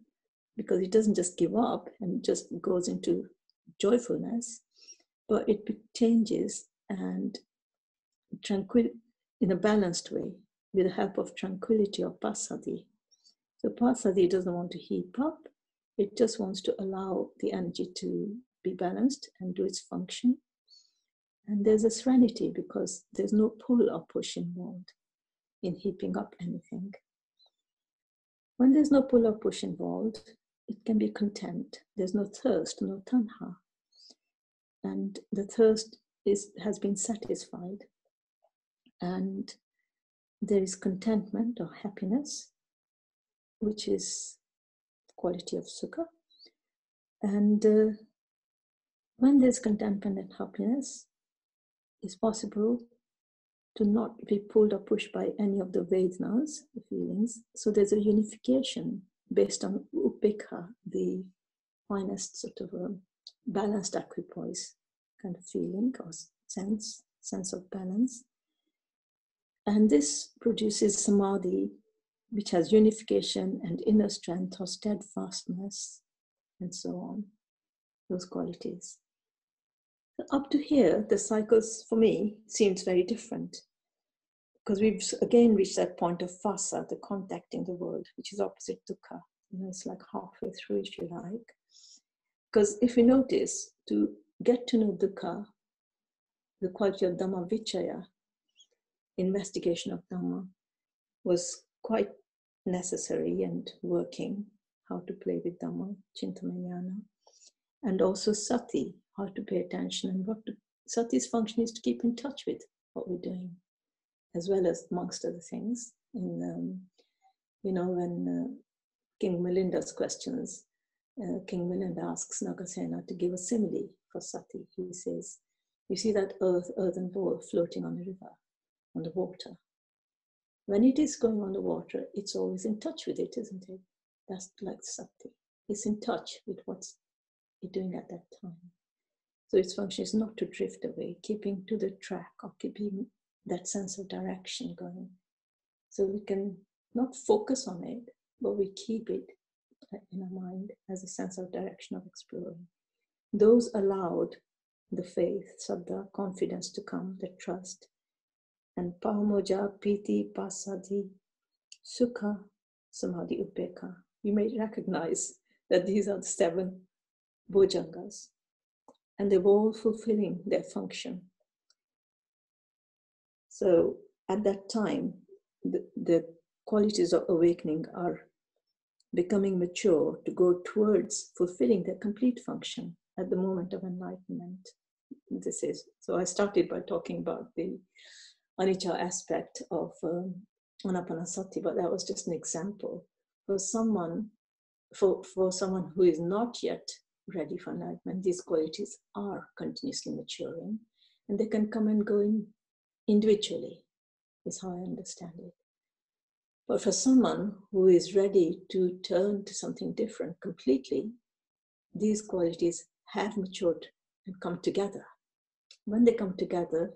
because it doesn't just give up and just goes into joyfulness, but it changes and tranquil in a balanced way with the help of tranquility or passaddhi. So passaddhi doesn't want to heap up, it just wants to allow the energy to be balanced and do its function. And there's a serenity because there's no pull or push involved in heaping up anything. When there's no pull or push involved, it can be content. There's no thirst, no tanha. And the thirst is, has been satisfied. And there is contentment or happiness, which is quality of sukha. And uh, when there's contentment and happiness, it's possible to not be pulled or pushed by any of the Vedanas, the feelings. So there's a unification based on upekkha, the finest sort of a balanced equipoise kind of feeling or sense, sense of balance. And this produces samadhi, which has unification and inner strength or steadfastness, and so on, those qualities. Up to here, the cycles for me seems very different because we've again reached that point of phassa, the contacting the world, which is opposite dukkha. Know, it's like halfway through, if you like. Because if you notice, to get to know dukkha, the quality of Dhamma Vichaya, investigation of Dhamma, was quite necessary and working, how to play with Dhamma, Chintamanyana, and also Sati, how to pay attention and what to, Sati's function is to keep in touch with what we're doing as well as amongst other things. In um, you know, when uh, King Milinda's questions, uh, King Milinda asks Nagasena to give a simile for sati. He says, "You see that earth, earthen ball floating on the river, on the water. When it is going on the water, it's always in touch with it, isn't it? That's like sati. It's in touch with what's it doing at that time. So its function is not to drift away, keeping to the track or keeping that sense of direction going. So we can not focus on it, but we keep it uh, in our mind as a sense of direction of exploring. Those allowed the faith, saddha, confidence to come, the trust. And pamojja, piti, passaddhi, sukha, samadhi, upekkha. You may recognize that these are the seven bojjhangas. And they're all fulfilling their function. So at that time, the, the qualities of awakening are becoming mature to go towards fulfilling their complete function at the moment of enlightenment. This is so. I started by talking about the anicca aspect of um, anapanasati, but that was just an example for someone for, for someone who is not yet ready for enlightenment. These qualities are continuously maturing, and they can come and go in individually. Is how I understand it. But for someone who is ready to turn to something different completely, these qualities have matured and come together. When they come together,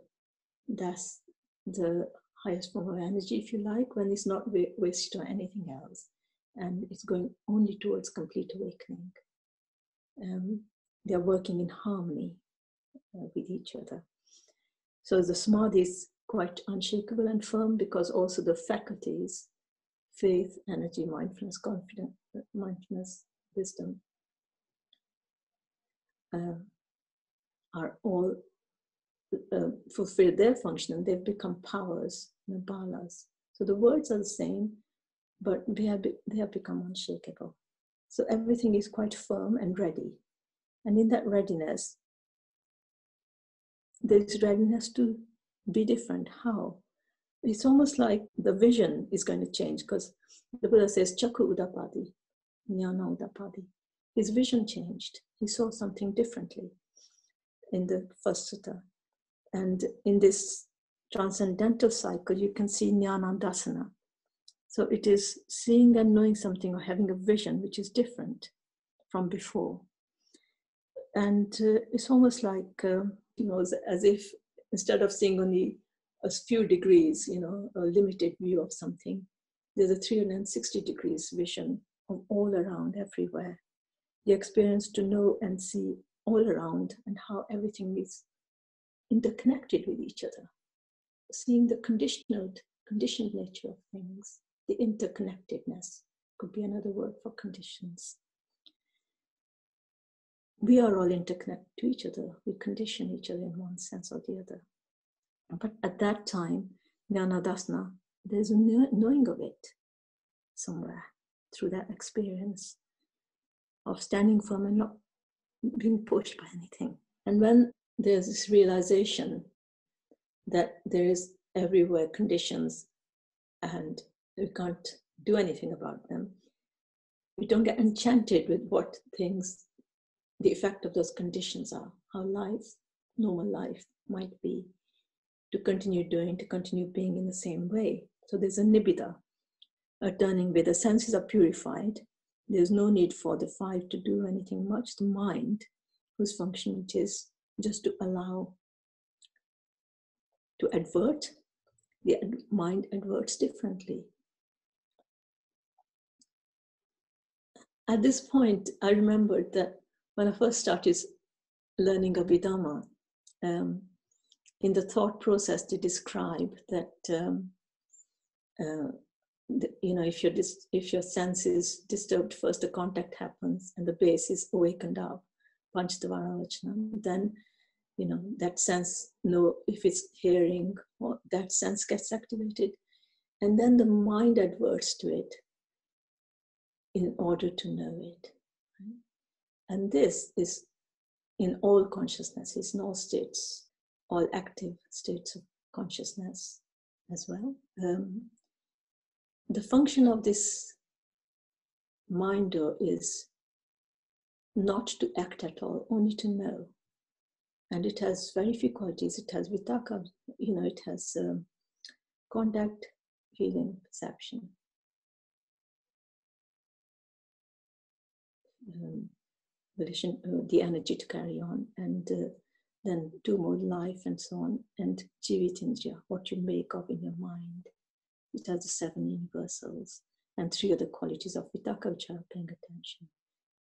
that's the highest form of energy, if you like, when it's not wasted on anything else and it's going only towards complete awakening. Um, they're working in harmony uh, with each other. So the samadhi is quite unshakable and firm because also the faculties faith, energy, mindfulness, confidence, mindfulness, wisdom uh, are all uh, fulfill their function and they've become powers, balas. So the words are the same, but they have, be, they have become unshakable. So everything is quite firm and ready. And in that readiness, there's readiness to be different. How? It's almost like the vision is going to change because the Buddha says, Chaku Udapadi, Jnana Udapadi. His vision changed. He saw something differently in the first sutta. And in this transcendental cycle, you can see Jnana Dasana. So it is seeing and knowing something or having a vision which is different from before. And uh, it's almost like, uh, you know, as, as if instead of seeing only a few degrees, you know, a limited view of something, there's a 360 degrees vision of all around, everywhere. The experience to know and see all around and how everything is interconnected with each other. Seeing the conditional, conditioned nature of things the interconnectedness could be another word for conditions. We are all interconnected to each other. We condition each other in one sense or the other. But at that time, Jnana there's a knowing of it somewhere through that experience of standing firm and not being pushed by anything. And when there's this realization that there is everywhere conditions and we can't do anything about them. We don't get enchanted with what things, the effect of those conditions are, how life, normal life might be, to continue doing, to continue being in the same way. So there's a nibbida, a turning where the senses are purified. There's no need for the five to do anything much. The mind, whose function it is just to allow, to advert, the mind adverts differently. At this point, I remembered that when I first started learning Abhidhamma, um, in the thought process to describe that, um, uh, the, you know, if your dis- if your sense is disturbed, first the contact happens and the base is awakened up, Panchadvara then you know that sense know if it's hearing that sense gets activated. And then the mind adverts to it in order to know it. Right? And this is in all consciousnesses, in all states, all active states of consciousness as well. Um, the function of this minder is not to act at all, only to know. And it has very few qualities. It has vitakka, you know, it has um, contact, feeling, perception. Um, volition, uh, the energy to carry on, and uh, then two more life and so on, and jivitindriya, what you make of in your mind. It has the seven universals and three other qualities of vitakka, which are paying attention,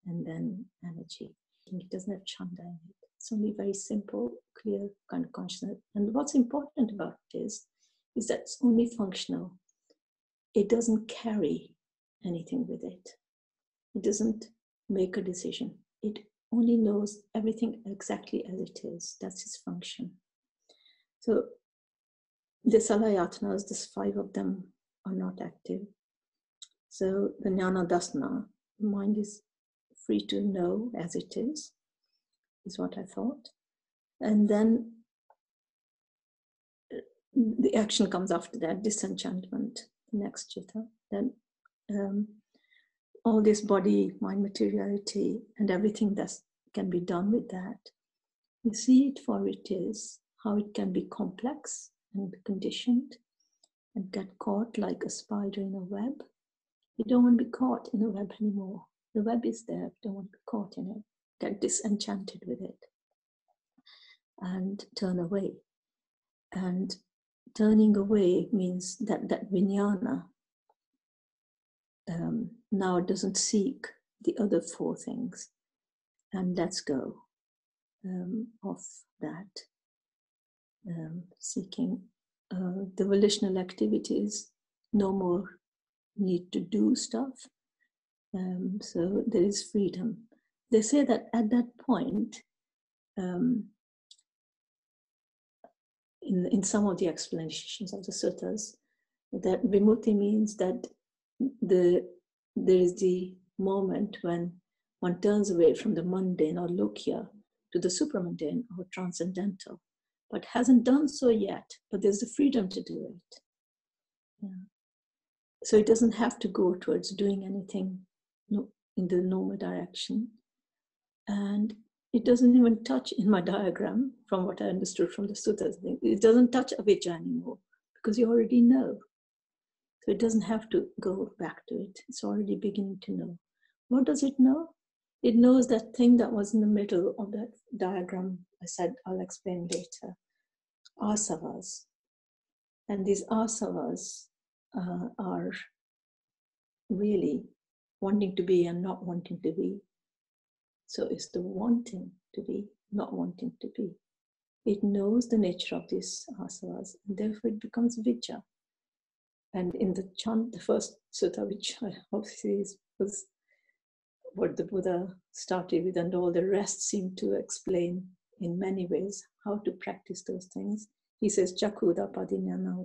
and then energy. It doesn't have chanda in it. It's only very simple, clear kind of consciousness. And what's important about it is, is that it's only functional. It doesn't carry anything with it. It doesn't make a decision. It only knows everything exactly as it is. That's its function. So the salayatanas, there's five of them are not active. So the jnana the mind is free to know as it is, is what I thought. And then the action comes after that, disenchantment, next chitta. Then um, all this body, mind materiality, and everything that can be done with that. You see it for it is, how it can be complex and conditioned and get caught like a spider in a web. You don't want to be caught in a web anymore. The web is there, you don't want to be caught in it. Get disenchanted with it and turn away. And turning away means that that vijnana um, now it doesn't seek the other four things. And let's go um, of that um, seeking uh, the volitional activities. No more need to do stuff. Um, so there is freedom. They say that at that point um, in, in some of the explanations of the suttas that vimutti means that the there is the moment when one turns away from the mundane or lokiya to the supramundane or transcendental, but hasn't done so yet, but there's the freedom to do it. Yeah. So it doesn't have to go towards doing anything in the normal direction. And it doesn't even touch in my diagram, from what I understood from the suttas, it doesn't touch avijja anymore because you already know. So it doesn't have to go back to it. It's already beginning to know. What does it know? It knows that thing that was in the middle of that diagram. I said I'll explain later. Asavas. And these asavas uh, are really wanting to be and not wanting to be. So it's the wanting to be, not wanting to be. It knows the nature of these asavas, and therefore it becomes vijja. And in the chant, the first sutta, which I obviously was what the Buddha started with, and all the rest seem to explain in many ways how to practice those things. He says, Chakku udapadi, Jnana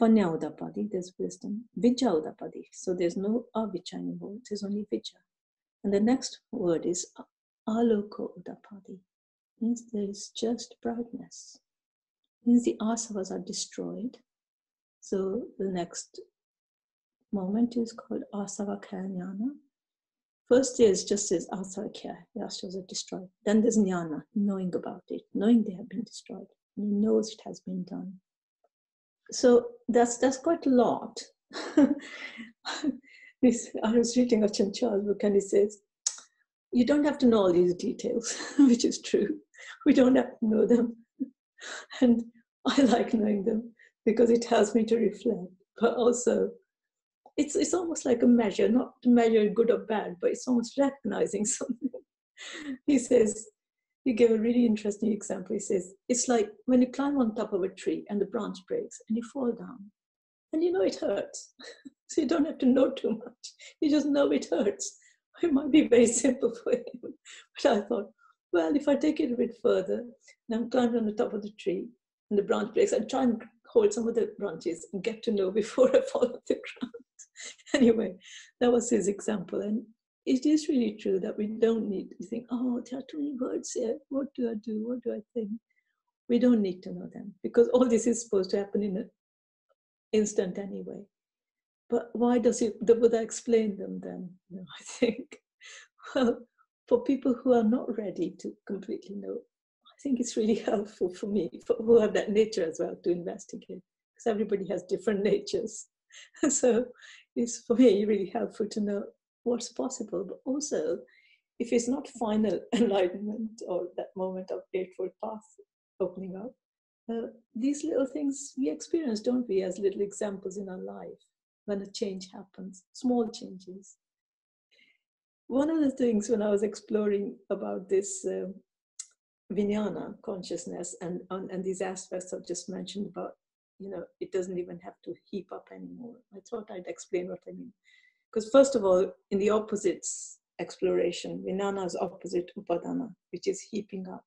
Panya udapadi, there's wisdom, Vijja udapadi. So there's no avijja anymore, there's only Vijja. And the next word is Aloko udapadi, means there is just brightness. Means the asavas are destroyed so the next moment is called asavakaya jnana. First is just as asavakaya, the asavas are destroyed. Then there's jnana, knowing about it, knowing they have been destroyed. And he knows it has been done. So that's that's quite a lot. <laughs> this, I was reading Ajahn Chah book and he says, you don't have to know all these details, <laughs> which is true. We don't have to know them. <laughs> And I like knowing them because it helps me to reflect. But also, it's, it's almost like a measure, not to measure good or bad, but it's almost recognizing <laughs> something. he says, he gave a really interesting example. He says, it's like when you climb on top of a tree and the branch breaks and you fall down, and you know it hurts. <laughs> so you don't have to know too much. You just know it hurts. <laughs> It might be very simple for him. But I thought, well, if I take it a bit further, and I'm climbing on the top of the tree and the branch breaks, and try and hold some of the branches and get to know <laughs> before I fall off the ground. <laughs> anyway, that was his example. And it is really true that we don't need to think, oh, there are too many words here. What do I do? What do I think? We don't need to know them because all this is supposed to happen in an instant anyway. But why does it, the Buddha explain them then? You know, <laughs> I think, well, for people who are not ready to completely know I think it's really <laughs> helpful for me, for who have that nature as well, to investigate, because everybody has different <laughs> natures. <laughs> so it's for me really helpful to know what's possible, but also if it's not final enlightenment or that moment of Eightfold Path opening up, uh, these little things we experience, don't we, as little examples in our life when a change happens, small changes. One of the things when I was exploring about this uh, vijnana consciousness and, on, and these aspects I've just mentioned about, you know, it doesn't even have to heap up anymore. I thought I'd explain what I mean. Because first of all, in the opposites exploration. Vijnana is opposite upadana, which is heaping up.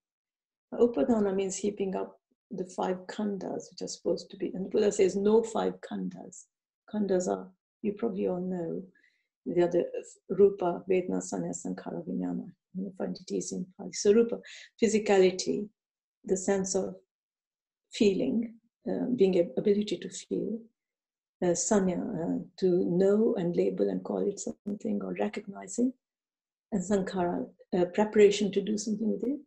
Upadana means heaping up the five khandhas, which are supposed to be, and the Buddha says no five khandhas. Khandhas are, you probably all know, the other uh, rupa, vedana, sanya, sankhara, vijnana. Easy in Pali. So rupa, physicality, the sense of feeling, uh, being able, ability to feel, uh, sanya, uh, to know and label and call it something or recognize it, and sankhara, uh, preparation to do something with it.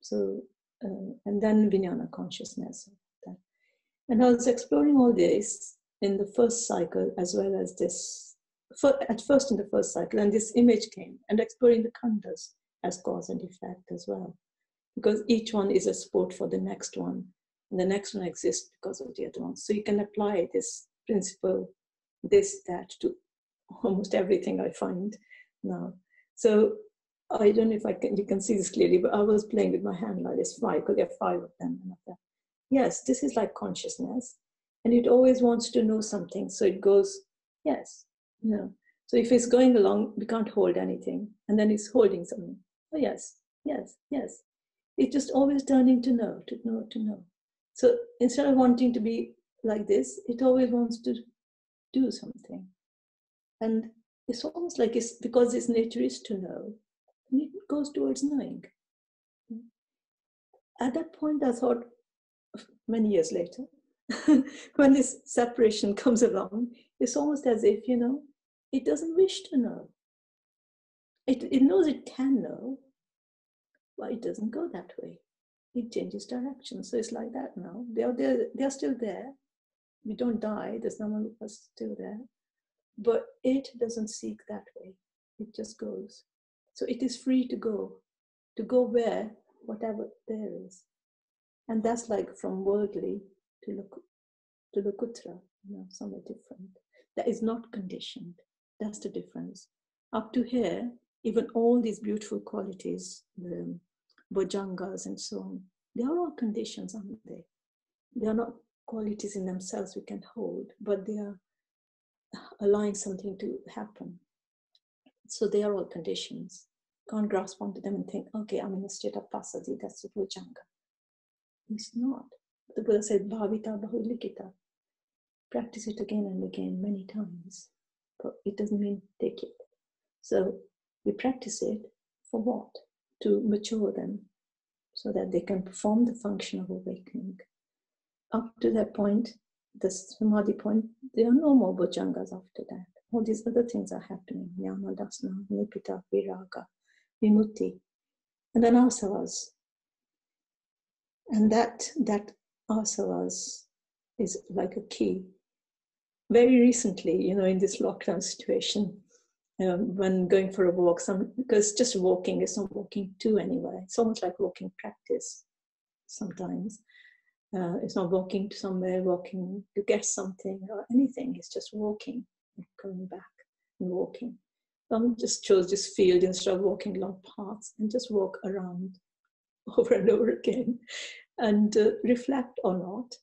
So, uh, and then vijnana consciousness. And I was exploring all this in the first cycle as well as this, at first in the first cycle, and this image came, and exploring the khandhas as cause and effect as well. Because each one is a support for the next one, and the next one exists because of the other one. So you can apply this principle, this, that to <laughs> almost everything I find now. So I don't know if I can, you can see this clearly, but I was playing with my hand like this five, because there are five of them. Yes, this is like consciousness. And it always wants to know something. So it goes, yes, no. So if it's going along, we can't hold anything. And then it's holding something. Oh, yes, yes, yes. It's just always turning to know, to know, to know. So instead of wanting to be like this, it always wants to do something. And it's almost like it's because its nature is to know, and it goes towards knowing. At that point, I thought, many years later, <laughs> when this separation comes along, it's almost as if, you know, it doesn't wish to know. It, it knows it can know, but it doesn't go that way. It changes direction. So it's like that now. They are, there, they are still there. We don't die, there's no one us still there. But it doesn't seek that way. It just goes. So it is free to go, to go where, whatever there is. And that's like from worldly to look to Lokuttara, you know, somewhere different. That is not conditioned. That's the difference. Up to here, even all these beautiful qualities, the bojjhangas and so on, they are all conditions, aren't they? They are not qualities in themselves we can hold, but they are allowing something to happen. So they are all conditions. Can't grasp onto them and think, okay, I'm in a state of passaddhi, that's the bojjhanga. It's not. The Buddha said, Bhavita Bahulikita. Practice it again and again, many times. But it doesn't mean take it. So we practice it for what? To mature them so that they can perform the function of awakening. Up to that point, the samadhi point, there are no more bojjhangas after that. All these other things are happening. Jnana, dasana, nibbida, viraga, vimutti, and then asavas. And that that asavas is like a key. Very recently, you know, in this lockdown situation, um, when going for a walk, some because just walking is not walking to anywhere. It's almost like walking practice sometimes. Uh, it's not walking to somewhere, walking to get something or anything. It's just walking coming back and walking. Some just chose this field instead of walking along paths and just walk around <laughs> over and over again and uh, reflect or not.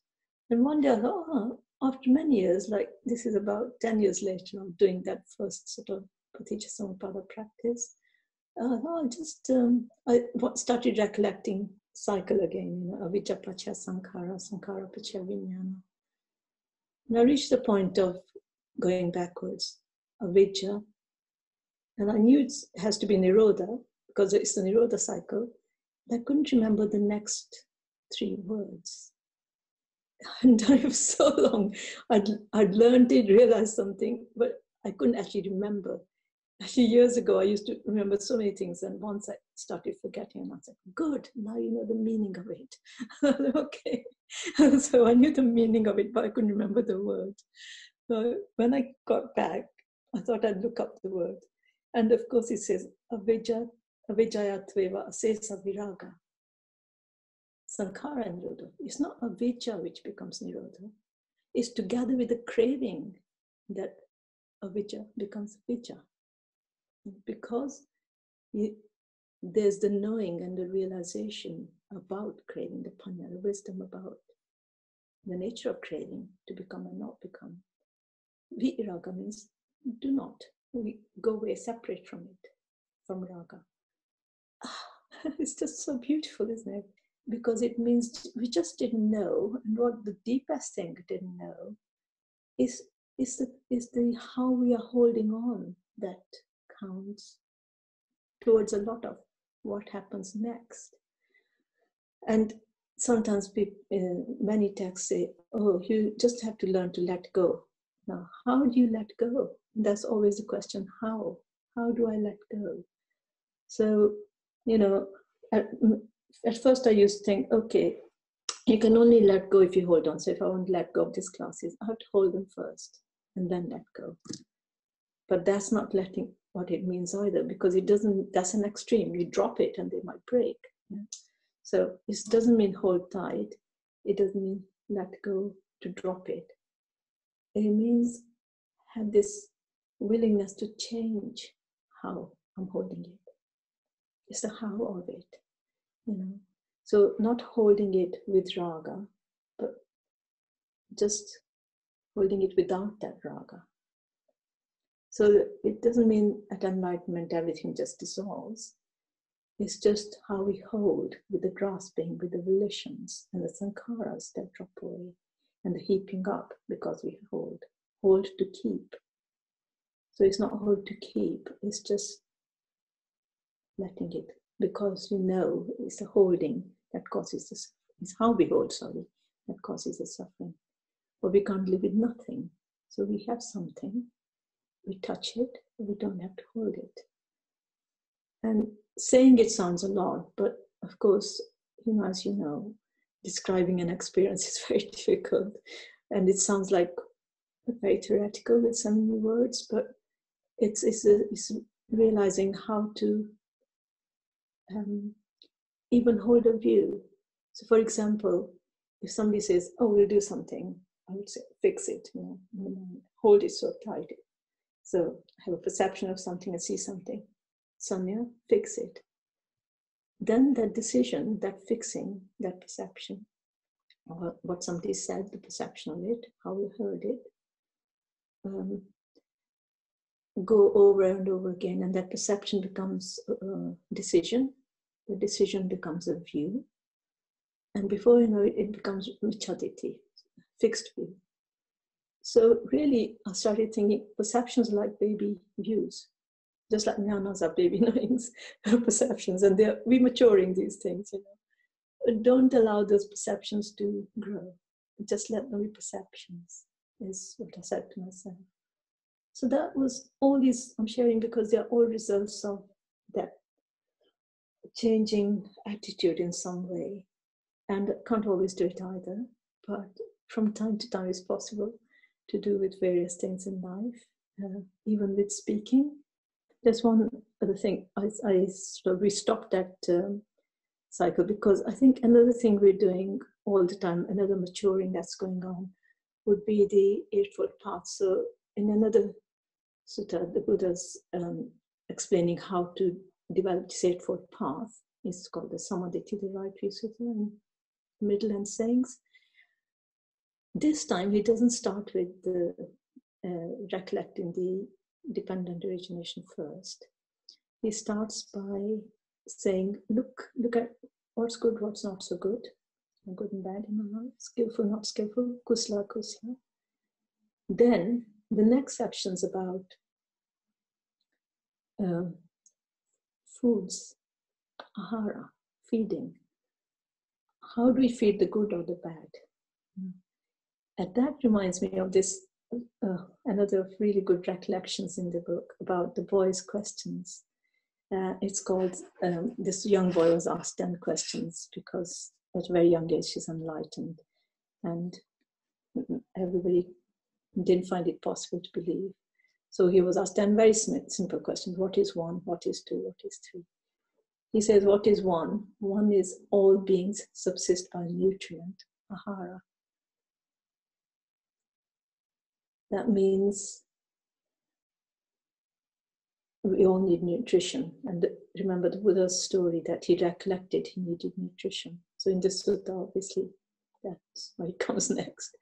And one day I thought, oh, after many years, like this is about 10 years later of doing that first sort of Paticca Samuppada practice, uh, I just um, I started recollecting cycle again, you know, avijja pacha sankhara, sankhara pacha vijnana. And I reached the point of going backwards, avijja, and I knew it has to be nirodha because it's the nirodha cycle. But I couldn't remember the next three words. And <laughs> I was so long. I'd, I'd learned it, realized something, but I couldn't actually remember. Actually, years ago, I used to remember so many things, and once I started forgetting, and I said, Good, now you know the meaning of it. <laughs> okay. <laughs> so I knew the meaning of it, but I couldn't remember the word. So when I got back, I thought I'd look up the word. And of course, it says, Avijja, Avijjaya Tveva Asesa Viraga. Sankhara Nirodha. It's not avijja which becomes Nirodha. It's together with the craving that avijja becomes vijja. Because you, there's the knowing and the realization about craving, the panya, the wisdom about the nature of craving to become and not become. Viraga means do not. We go away, separate from it. from raga. Ah, <laughs> it's just so beautiful, isn't it? Because it means we just didn't know, and what the deepest thing didn't know is is the is the how we are holding on that counts towards a lot of what happens next. And sometimes people, uh, many texts say, "Oh, you just have to learn to let go." Now, how do you let go? That's always the question: How? How do I let go? So, you know, at, first I used to think, okay, you can only let go if you hold on. So if I want to let go of these classes, I have to hold them first and then let go. But that's not letting what it means either, because it doesn't, that's an extreme. You drop it and they might break. So it doesn't mean hold tight. It doesn't mean let go to drop it. It means have this willingness to change how I'm holding it. It's the how of it, you know. So not holding it with raga, but just holding it without that raga. So it doesn't mean at enlightenment everything just dissolves. It's just how we hold with the grasping, with the volitions and the sankharas that drop away and the heaping up because we hold. Hold to keep. So it's not hold to keep, it's just letting it because we know it's the holding that causes the it's how we hold, sorry, that causes the suffering. But we can't live with nothing. So we have something, we touch it, we don't have to hold it. And saying it sounds a lot, but of course, you know, as you know, describing an experience <laughs> is very difficult. And it sounds like very theoretical with so many words, but it's, it's, a, it's realizing how to um, even hold a view. So, for example, if somebody says, "Oh, we'll do something," I would say, "Fix it," you know, hold it so tight. So, I have a perception of something, I see something. Sanya, fix it. Then that decision, that fixing, that perception, what somebody said, the perception of it, how you heard it, um, go over and over again, and that perception becomes a decision. The decision becomes a view, and before you know it, it becomes vichaditi, fixed view. So really, I started thinking perceptions like baby views, just like jnanas are baby <laughs> knowings, perceptions, and they're maturing these things. You know, don't allow those perceptions to grow. Just let them be perceptions. Is what I said to myself. So that was all these I'm sharing because they're all results of that changing attitude in some way. And can't always do it either, but from time to time it's possible to do with various things in life, uh, even with speaking. There's one other thing, I, I sort of restocked that um, cycle because I think another thing we're doing all the time, another maturing that's going on, would be the Eightfold Path. So in another sutta, the Buddha's um, explaining how to develop this Eightfold Path. It's called the Samadhi, the right in middle and sayings. This time he doesn't start with the uh, recollecting the dependent origination first. He starts by saying, look, look at what's good, what's not so good, good and bad in my life, skillful, not skillful, kusala, kusala. Then the next section's about um, foods, ahara, feeding. How do we feed the good or the bad? And that reminds me of this uh, another really good recollections in the book about the boy's questions. Uh, it's called um, this young boy was asked 10 questions because at a very young age she's enlightened and everybody didn't find it possible to believe. So he was asked 10 very simple questions What is one? What is two? What is three? He says, What is one? One is all beings subsist by nutrient, ahara. That means we all need nutrition. And remember the Buddha's story that he recollected he needed nutrition. So in the sutta, obviously, that's what comes <laughs> next.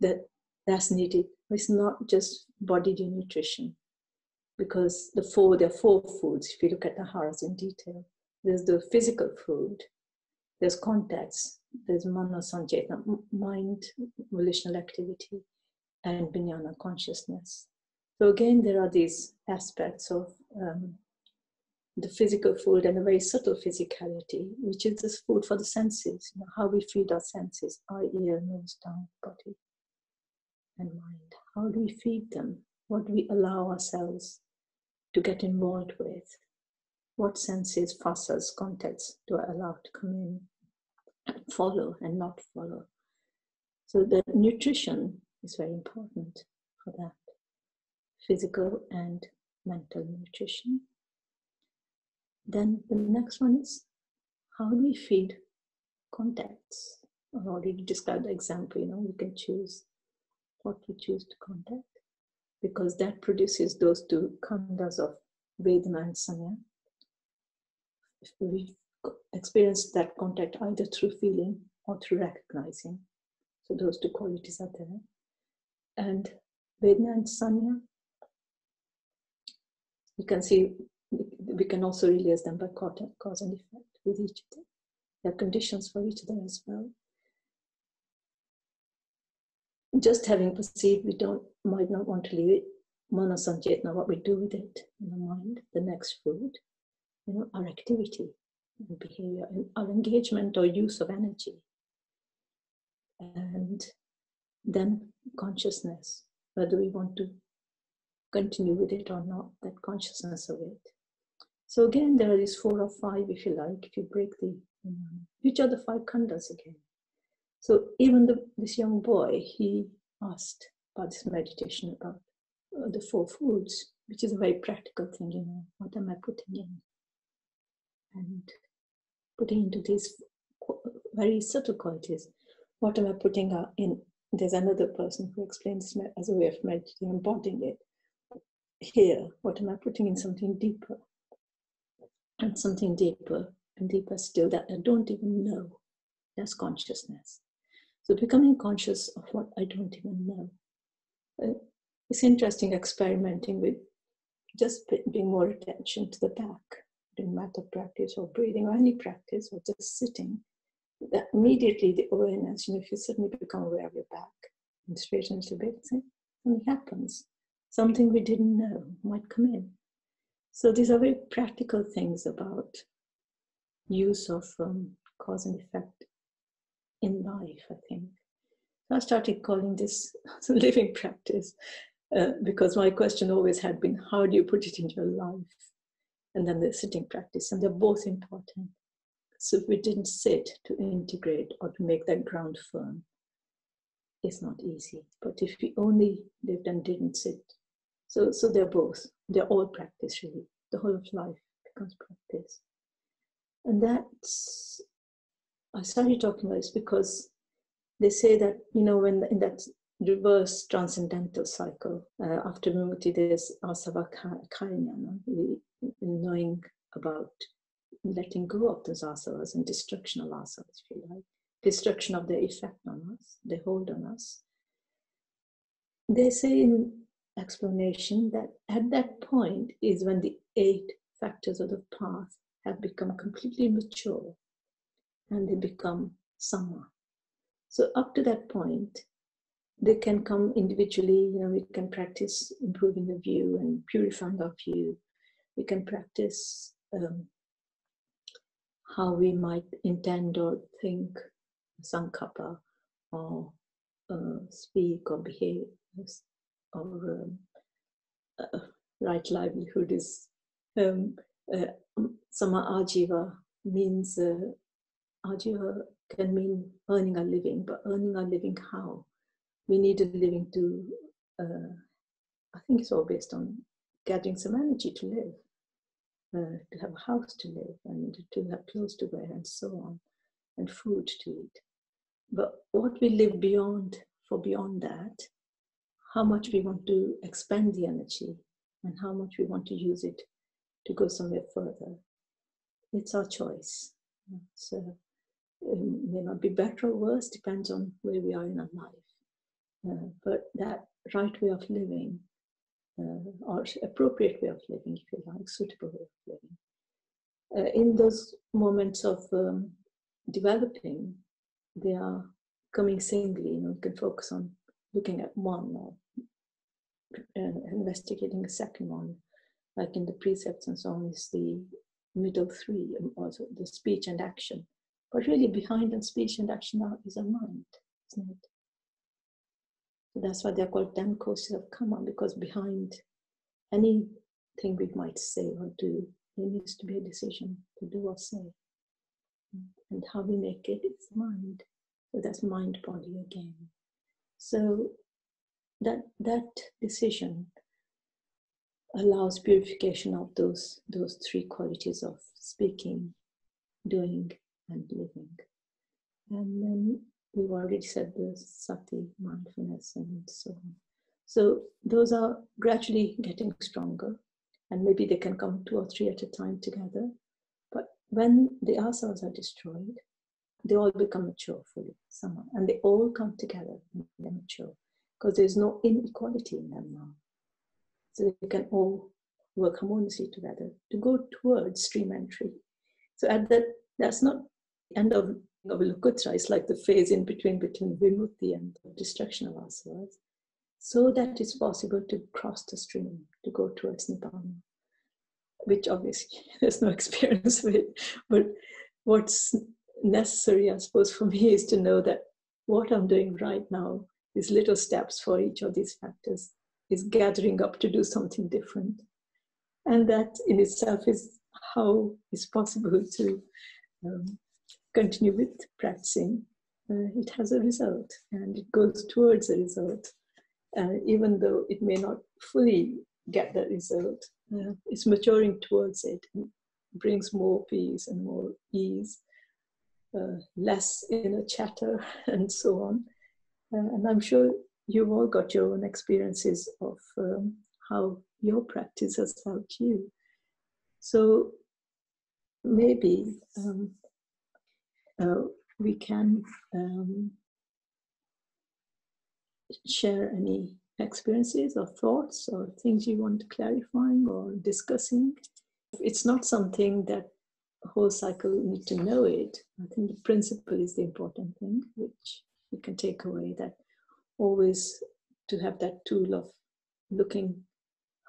That that's needed. It's not just body nutrition. because the four, there are four foods, if you look at the Aharas in detail. There's the physical food, there's contacts, there's mano sancetana, mind, volitional activity, and vijnana consciousness. So again, there are these aspects of um, the physical food and a very subtle physicality, which is this food for the senses, you know, how we feed our senses, eye, ear, nose, tongue, body, and mind. How do we feed them? What do we allow ourselves to get involved with? What senses, facets, contexts do I allow to come in and follow and not follow? So the nutrition is very important for that physical and mental nutrition. Then the next one is how do we feed contacts? I already described the example, you know, we can choose what we choose to contact because that produces those two khandhas of Vedana and Sanya. If we experience that contact either through feeling or through recognizing. So those two qualities are there. And Vedana and Sanya you can see we can also realize them by cause and effect with each of them. There are conditions for each of them as well. Just having perceived, we don't might not want to leave it. Sancetana, what we do with it in the mind, the next food, you know, our activity and behavior, and our engagement or use of energy. And then consciousness, whether we want to continue with it or not, that consciousness of it. So again, there are these four or five, if you like, if you break the, um, which are the five khandhas again? So even the, this young boy, he asked about this meditation about uh, the four foods, which is a very practical thing, you know, what am I putting in? And putting into these very subtle qualities, what am I putting in? There's another person who explains as a way of meditating, embodying it here? What am I putting in something deeper? And something deeper and deeper still that I don't even know. That's consciousness. So becoming conscious of what I don't even know. Uh, it's interesting experimenting with just being more attention to the back, doing metta practice or breathing or any practice or just sitting. That immediately the awareness, you know, if you suddenly become aware of your back and straighten a little bit, something happens something we didn't know might come in. So these are very practical things about use of um, cause and effect in life, I think. So I started calling this <laughs> living practice uh, because my question always had been, how do you put it in your life? And then the sitting practice, and they're both important. So if we didn't sit to integrate or to make that ground firm, it's not easy. But if we only lived and didn't sit so, so they're both. They're all practice, really. The whole of life becomes practice. And that's, I started talking about this because they say that, you know, when in that reverse transcendental cycle, uh, after Vimukti, there's asava kainyana, knowing about letting go of those asavas and destruction of asavas, if you like, destruction of their effect on us, their hold on us. They say in explanation that at that point is when the eight factors of the path have become completely mature and they become sama. So up to that point, they can come individually, you know, we can practice improving the view and purifying our view. We can practice um, how we might intend or think sankappa or uh, speak or behave or um, uh, right livelihood is um, uh, sama ajiva means uh, ajiva can mean earning a living, but earning a living how? We need a living to, uh, I think it's all based on gathering some energy to live, uh, to have a house to live, and to have clothes to wear, and so on, and food to eat. But what we live beyond, for beyond that, how much we want to expand the energy and how much we want to use it to go somewhere further. It's our choice. So it may not be better or worse, depends on where we are in our life. Uh, but that right way of living uh, or appropriate way of living, if you like, suitable way of living. Uh, in those moments of um, developing, they are coming singly. You know, you can focus on looking at one or investigating a second one, like in the precepts and so on, is the middle three, um, also the speech and action. But really, behind the speech and action is a mind, isn't it? So that's why they're called ten courses of karma, because behind anything we might say or do, there needs to be a decision to do or say. And how we make it is mind. So that's mind body again. So that that decision allows purification of those those three qualities of speaking, doing, and living. And then we've already said the sati, mindfulness, and so on. So those are gradually getting stronger, and maybe they can come two or three at a time together. But when the asavas are destroyed, they all become mature fully somehow, and they all come together when they're mature because there's no inequality in them now. So they can all work harmoniously together to go towards stream entry. So at that, that's not end of, of Lokuttara, it's like the phase in between between Vimutti and destruction of ourselves, so that it's possible to cross the stream, to go towards Nibbana, which obviously <laughs> there's no experience with. But what's necessary, I suppose, for me is to know that what I'm doing right now these little steps for each of these factors is gathering up to do something different. And that in itself is how it's possible to um, continue with practicing. Uh, it has a result and it goes towards a result. Uh, even though it may not fully get that result, uh, it's maturing towards it brings more peace and more ease, uh, less inner chatter, <laughs> and so on. Uh, and I'm sure you've all got your own experiences of um, how your practice has helped you. So maybe um, we can um, share any experiences or thoughts or things you want clarifying or discussing. It's not something that whole cycle need to know it. I think the principle is the important thing, which you can take away that always to have that tool of looking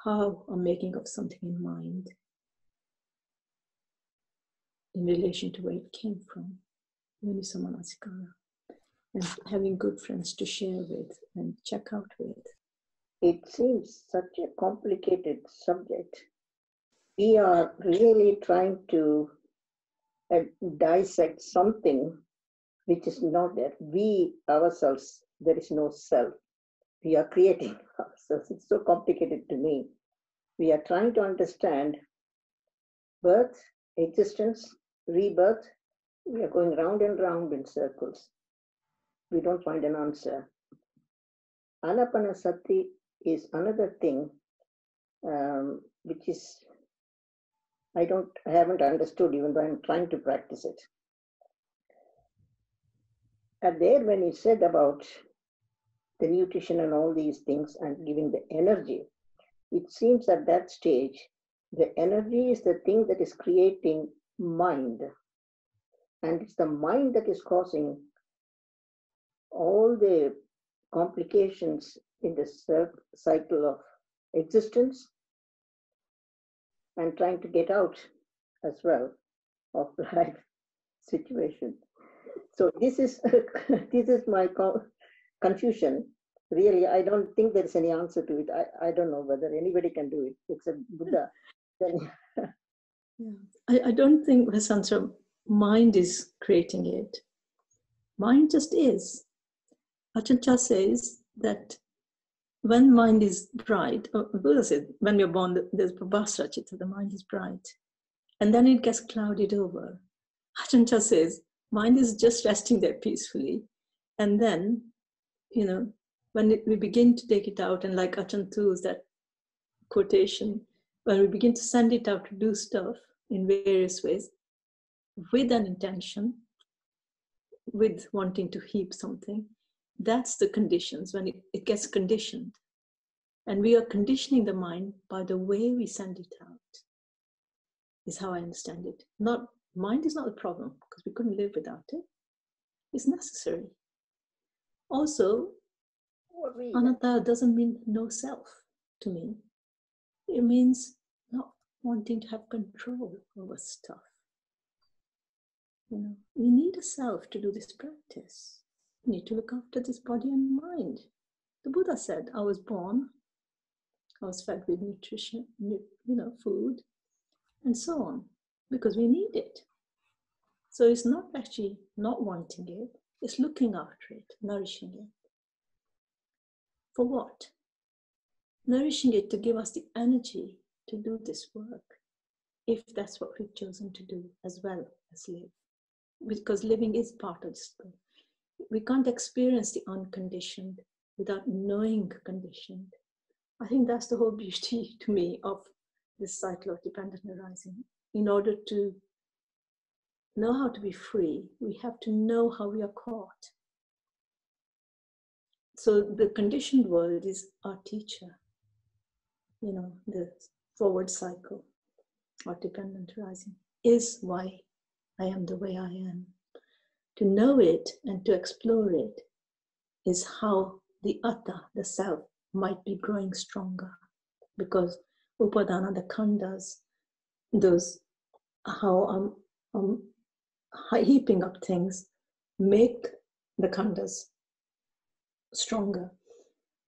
how I'm making of something in mind in relation to where it came from. Yonisamanasikara. And having good friends to share with and check out with. It seems such a complicated subject. We are really trying to uh, dissect something which is not there. We ourselves, there is no self. We are creating <laughs> ourselves. It's so complicated to me. We are trying to understand birth, existence, rebirth. We are going round and round in circles. We don't find an answer. Anapanasati is another thing um, which is I don't I haven't understood even though I'm trying to practice it. And there, when he said about the nutrition and all these things and giving the energy, it seems at that stage, the energy is the thing that is creating mind. And it's the mind that is causing all the complications in the cycle of existence and trying to get out as well of <laughs> life situation. So this is <laughs> this is my confusion. Really, I don't think there is any answer to it. I, I don't know whether anybody can do it except Buddha. <laughs> yeah. I, I don't think Vasantra mind is creating it. Mind just is. Ajahn Chah says that when mind is bright, oh, Buddha said, when we're born, there's Prabhasra Chitta, the mind is bright. And then it gets clouded over. Ajahn Chah says, mind is just resting there peacefully. And then, you know, when we begin to take it out, and like Ajahn Dune's that quotation, when we begin to send it out to do stuff in various ways with an intention, with wanting to heap something, that's the conditions when it, it gets conditioned. And we are conditioning the mind by the way we send it out, is how I understand it. Not mind is not the problem because we couldn't live without it. It's necessary. Also, anatta doesn't mean no self to me. It means not wanting to have control over stuff. You know, we need a self to do this practice. We need to look after this body and mind. The Buddha said, I was born, I was fed with nutrition, you know, food, and so on, because we need it. So it's not actually not wanting it, it's looking after it, nourishing it. For what? Nourishing it to give us the energy to do this work, if that's what we've chosen to do as well as live. Because living is part of work. We can't experience the unconditioned without knowing conditioned. I think that's the whole beauty <laughs> to me of this cycle of dependent arising. In order to know how to be free, we have to know how we are caught. So the conditioned world is our teacher, you know, the forward cycle or dependent arising is why I am the way I am. To know it and to explore it is how the atta, the self, might be growing stronger because upadana, the khandhas, those how um, um, I'm, I'm heaping up things make the khandhas stronger.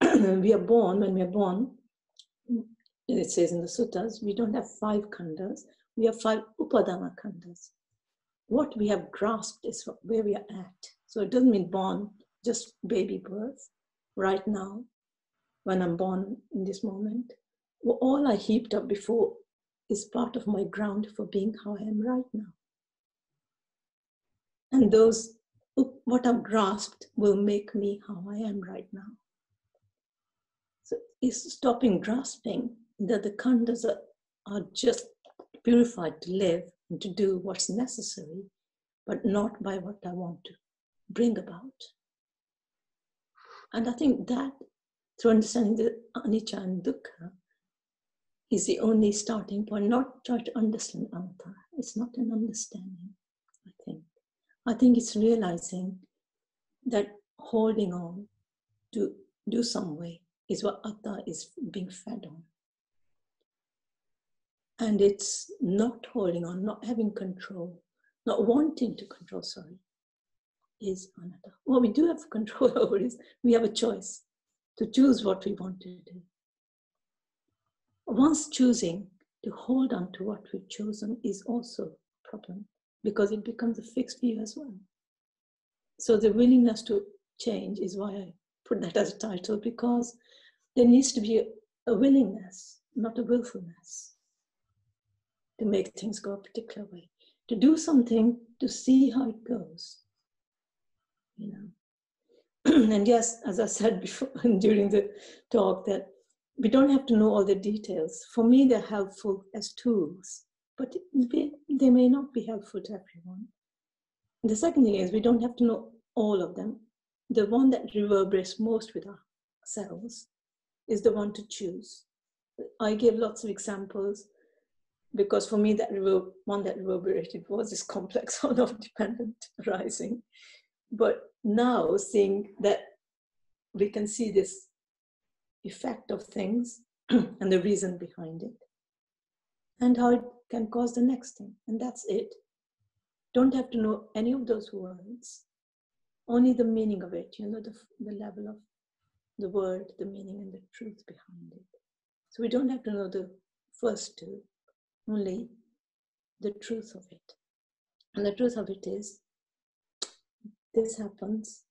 <clears throat> we are born, when we are born, it says in the suttas, we don't have five khandhas, we have five upadana khandhas. What we have grasped is where we are at. So it doesn't mean born, just baby birth. Right now, when I'm born in this moment, all I heaped up before is part of my ground for being how I am right now. And those, what I've grasped, will make me how I am right now. So it's stopping grasping that the khandhas are, are just purified to live and to do what's necessary, but not by what I want to bring about. And I think that, through understanding the anicca and dukkha, is the only starting point. Not try to understand anatta. It's not an understanding, I think. I think it's realizing that holding on to do some way is what atta is being fed on. And it's not holding on, not having control, not wanting to control, sorry, is anatta. What we do have control <laughs> over is we have a choice to choose what we want to do. Once choosing to hold on to what we've chosen is also a problem because it becomes a fixed view as well. So the willingness to change is why I put that as a title because there needs to be a, a willingness, not a willfulness, to make things go a particular way, to do something to see how it goes. You know. <clears throat> and yes, as I said <laughs> before during the talk, that we don't have to know all the details. For me, they're helpful as tools but they may not be helpful to everyone. The second thing is we don't have to know all of them. The one that reverberates most with ourselves is the one to choose. I gave lots of examples because for me that one that reverberated was this complex <laughs> one of dependent arising. But now seeing that we can see this effect of things <clears throat> and the reason behind it and how it can cause the next thing. And that's it. Don't have to know any of those words, only the meaning of it, you know, the, the level of the word, the meaning, and the truth behind it. So we don't have to know the first two, only the truth of it. And the truth of it is this happens,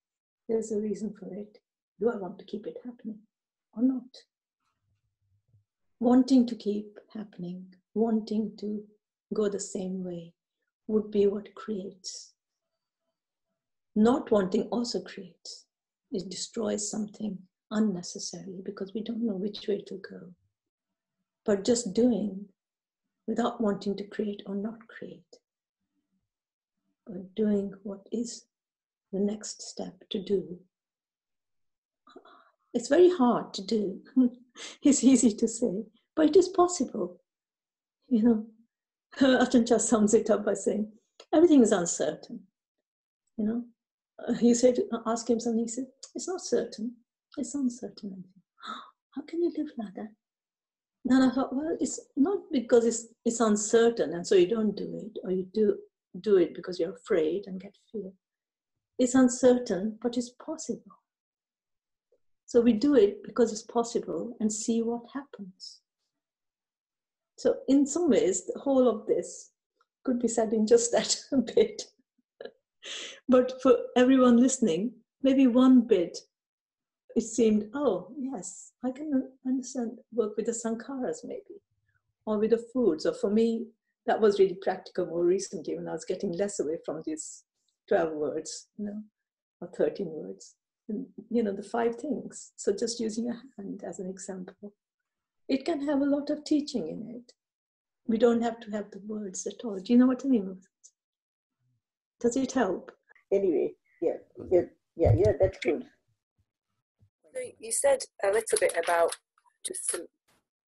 there's a reason for it. Do I want to keep it happening or not? Wanting to keep happening wanting to go the same way would be what creates. Not wanting also creates. It destroys something unnecessarily because we don't know which way to go. But just doing without wanting to create or not create, but doing what is the next step to do, It's very hard to do. <laughs> it's easy to say, but it is possible. You know, <laughs> Ajahn Chah sums it up by saying, everything is uncertain. You know, uh, he said, ask him something, he said, it's not certain, it's uncertain. <gasps> How can you live like that? Then I thought, well, it's not because it's, it's uncertain and so you don't do it, or you do do it because you're afraid and get fear. It's uncertain, but it's possible. So we do it because it's possible and see what happens. So, in some ways, the whole of this could be said in just <laughs> that bit. but for everyone listening, maybe one bit, it seemed, oh, yes, I can understand, work with the sankharas maybe, or with the foods. Or for me, that was really practical more recently when I was getting less away from these 12 words, you know, or 13 words. And, you know, the five things. So just using a hand as an example. It can have a lot of teaching in it. We don't have to have the words at all. Do you know what I mean? Does it help? Anyway, yeah, yeah, yeah, yeah that's good. You said a little bit about just some,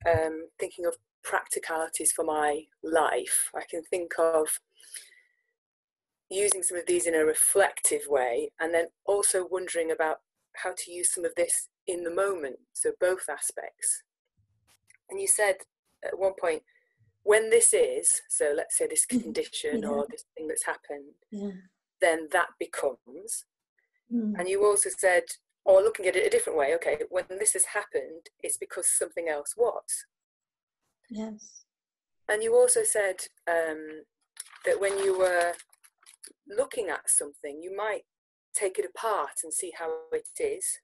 um, thinking of practicalities for my life. I can think of using some of these in a reflective way and then also wondering about how to use some of this in the moment. So, both aspects. And you said at one point, when this is, so let's say this mm-hmm. condition yeah. or this thing that's happened, yeah. then that becomes. Mm. And you also said, or looking at it a different way, okay, when this has happened, it's because something else was. Yes. And you also said um, that when you were looking at something, you might take it apart and see how it is.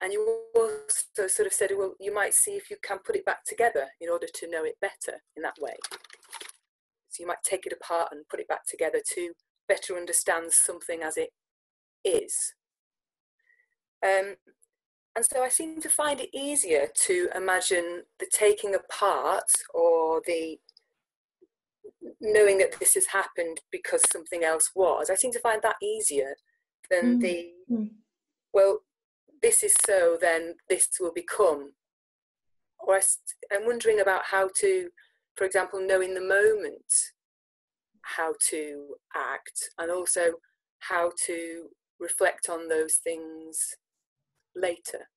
And you also sort of said, well, you might see if you can put it back together in order to know it better in that way. So you might take it apart and put it back together to better understand something as it is. Um, and so I seem to find it easier to imagine the taking apart or the knowing that this has happened because something else was. I seem to find that easier than mm. the, mm. well, this is so, then this will become. Or I, I'm wondering about how to, for example, know in the moment how to act and also how to reflect on those things later.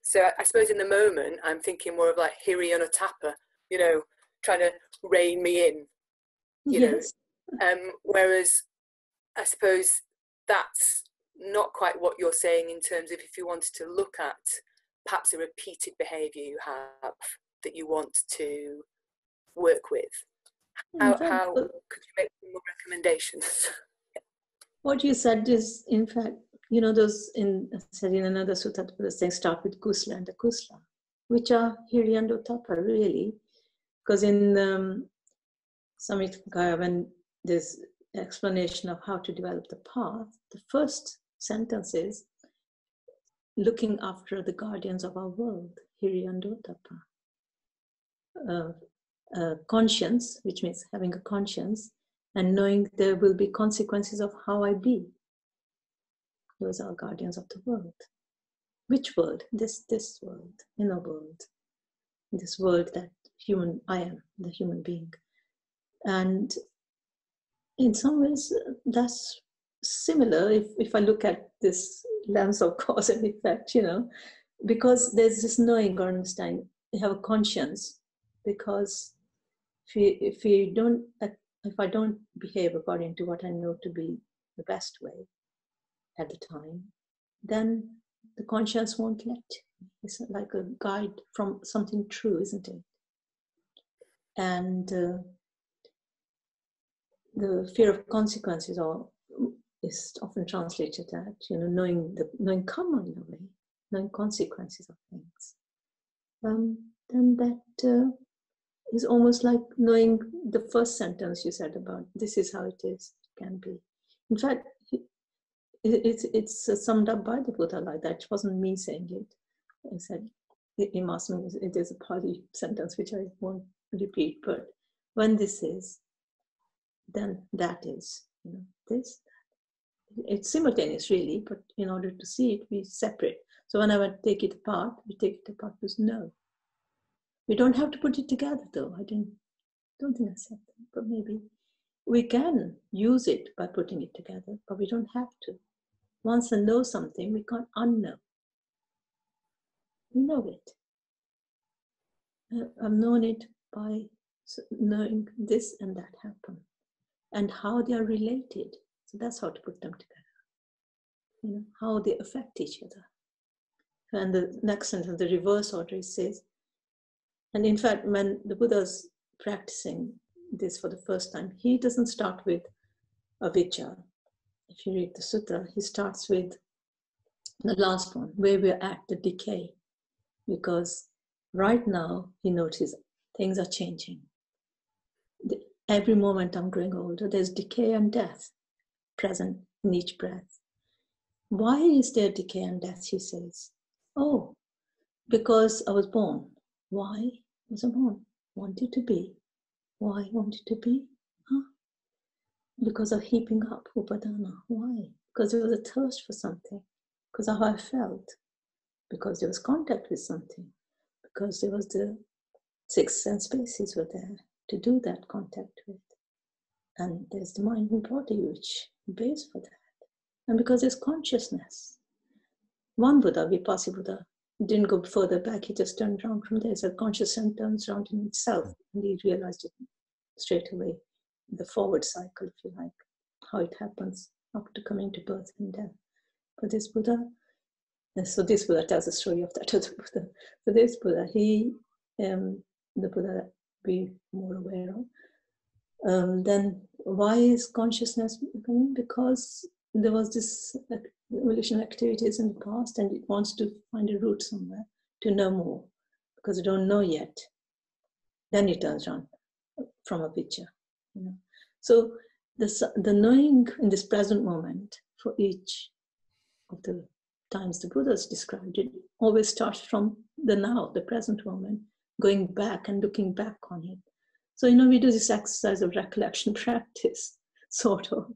So I suppose in the moment I'm thinking more of like Hiri you know, trying to rein me in, you yes. know. <laughs> Um, whereas I suppose that's not quite what you're saying in terms of if you wanted to look at perhaps a repeated behaviour you have that you want to work with. How, how could you make more recommendations? <laughs> What you said is, in fact, you know, those in said in another sutta, the things start with kusala and akusala, which are hiri and ottappa, really. Because in um, Samyutta when there's explanation of how to develop the path, the first sentence is looking after the guardians of our world, hiri and ottappa. Uh, uh, conscience, which means having a conscience, and knowing there will be consequences of how I be. Those are guardians of the world. Which world? This this world, inner world, this world that human I am, the human being, and in some ways that's similar. If if I look at this lens of <laughs> cause and effect, you know, because there's this knowing or understanding, you have a conscience, because if we if we don't if I don't behave according to what I know to be the best way at the time, then the conscience won't let. It's like a guide from something true, isn't it? And uh, the fear of consequences or is often translated that you know knowing the knowing karma in a way, knowing consequences of things. Um, then that uh, is almost like knowing the first sentence you said about this is how it is, it can be. In fact, it's, it's summed up by the Buddha like that. It wasn't me saying it. I said, it is a Pali sentence which I won't repeat, but when this is, then that is, you know, this, it's simultaneous really, but in order to see it, we separate. So when I would take it apart, we take it apart with no. We don't have to put it together though. I didn't don't think I said that, but maybe we can use it by putting it together, but we don't have to. Once I know something, we can't unknow. We know it. Uh, I've known it by knowing this and that happen and how they are related. So that's how to put them together. You know, how they affect each other. And the next sentence, the reverse order, says, and in fact, when the Buddha's practicing this for the first time, he doesn't start with avijja. If you read the sutta, he starts with the last one, where we're at the decay. Because right now, he notices things are changing. Every moment I'm growing older, there's decay and death present in each breath. Why is there decay and death? He says. Oh, because I was born. Why was I born? Wanted to be. Why wanted to be? Huh? Because of heaping up upadana. Why? Because there was a thirst for something. Because of how I felt. Because there was contact with something. Because there was the six sense spaces were there to do that contact with. And there's the mind and body which base for that. And because there's consciousness. One Buddha, Vipassana Buddha, didn't go further back, he just turned around from there. So consciousness turns around in itself, and he realized it straight away. The forward cycle, if you like, how it happens after coming to birth and death. But this Buddha, and so this Buddha tells the story of that other <laughs> Buddha. So this Buddha, he, um, the Buddha we more aware of, um, then why is consciousness? Because there was this evolution activities in the past and it wants to find a root somewhere to know more because it don't know yet. Then it turns around from avijja. You know? So this, the knowing in this present moment for each of the times the Buddhas described it always starts from the now, the present moment, going back and looking back on it. So, you know, we do this exercise of recollection <laughs> practice, sort of,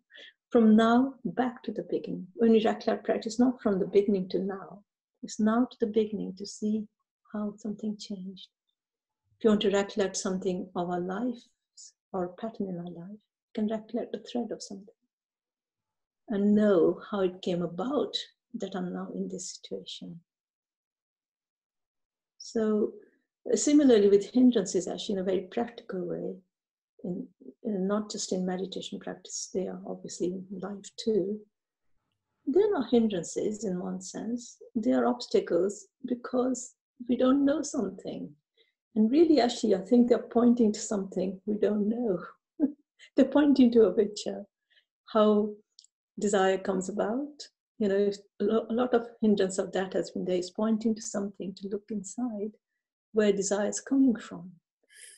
from now back to the beginning. When we recollect practice, not from the beginning to now, it's now to the beginning to see how something changed. If you want to recollect something of our life or pattern in our life, you can recollect the thread of something and know how it came about that I'm now in this situation. So, uh, similarly with hindrances, actually, in a very practical way, in, in, not just in meditation practice, they are obviously in life too. They're not hindrances in one sense, they are obstacles because we don't know something. And really, actually, I think they're pointing to something we don't know. <laughs> they're pointing to a picture how desire comes about. You know, a lot of hindrance of that has been there is pointing to something to look inside where desire is coming from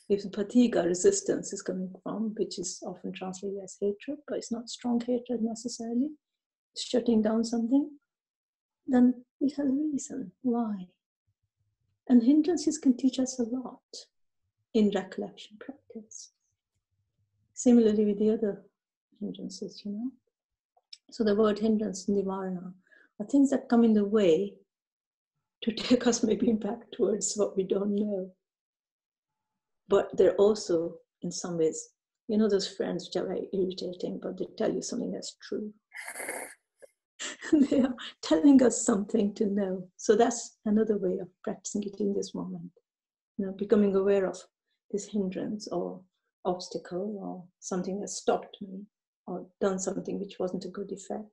if the patigha resistance is coming from, which is often translated as hatred, but it's not strong hatred necessarily, it's shutting down something, then it has a reason why. And hindrances can teach us a lot in recollection practice. Similarly with the other hindrances, you know. So the word hindrance, in nivarana, are things that come in the way to <laughs> take us maybe back towards what we don't know but they're also in some ways you know those friends which are very irritating but they tell you something that's true. <laughs> They are telling us something to know. So that's another way of practicing it in this moment. You know becoming aware of this hindrance or obstacle or something that stopped me or done something which wasn't a good effect.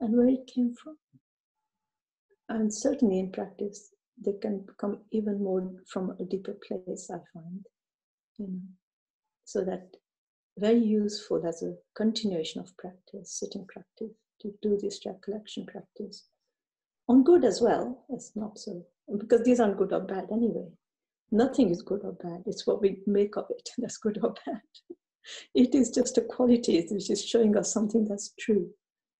And where it came from. And certainly in practice they can become even more from a deeper place, I find. You know, so that very useful as a continuation of practice, sitting practice, to do this recollection practice. On good as well, as not so, because these aren't good or bad anyway. Nothing is good or bad. It's what we make of it <laughs> that's good or bad. It is just a quality which is showing us something that's true.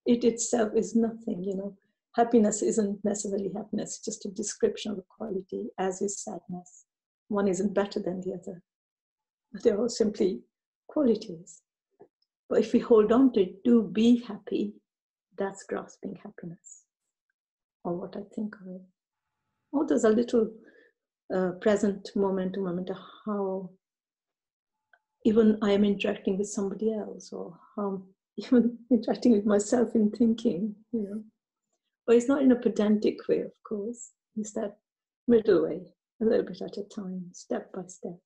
It itself is nothing, you know happiness isn't necessarily happiness, it's just a description of a quality, as is sadness. One isn't better than the other. They're all simply qualities. But if we hold on to do be happy, That's grasping happiness, or what I think of it. Oh, there's a little uh, present moment to moment of how even I am interacting with somebody else, or how <laughs> even interacting with myself in thinking, you know. But it's not in a pedantic way, of course. It's that middle way, a little bit at a time, step by step.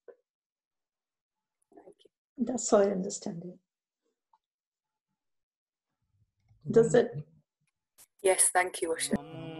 That's how I understand it. Does mm-hmm. that Yes, thank you, Usha. Um,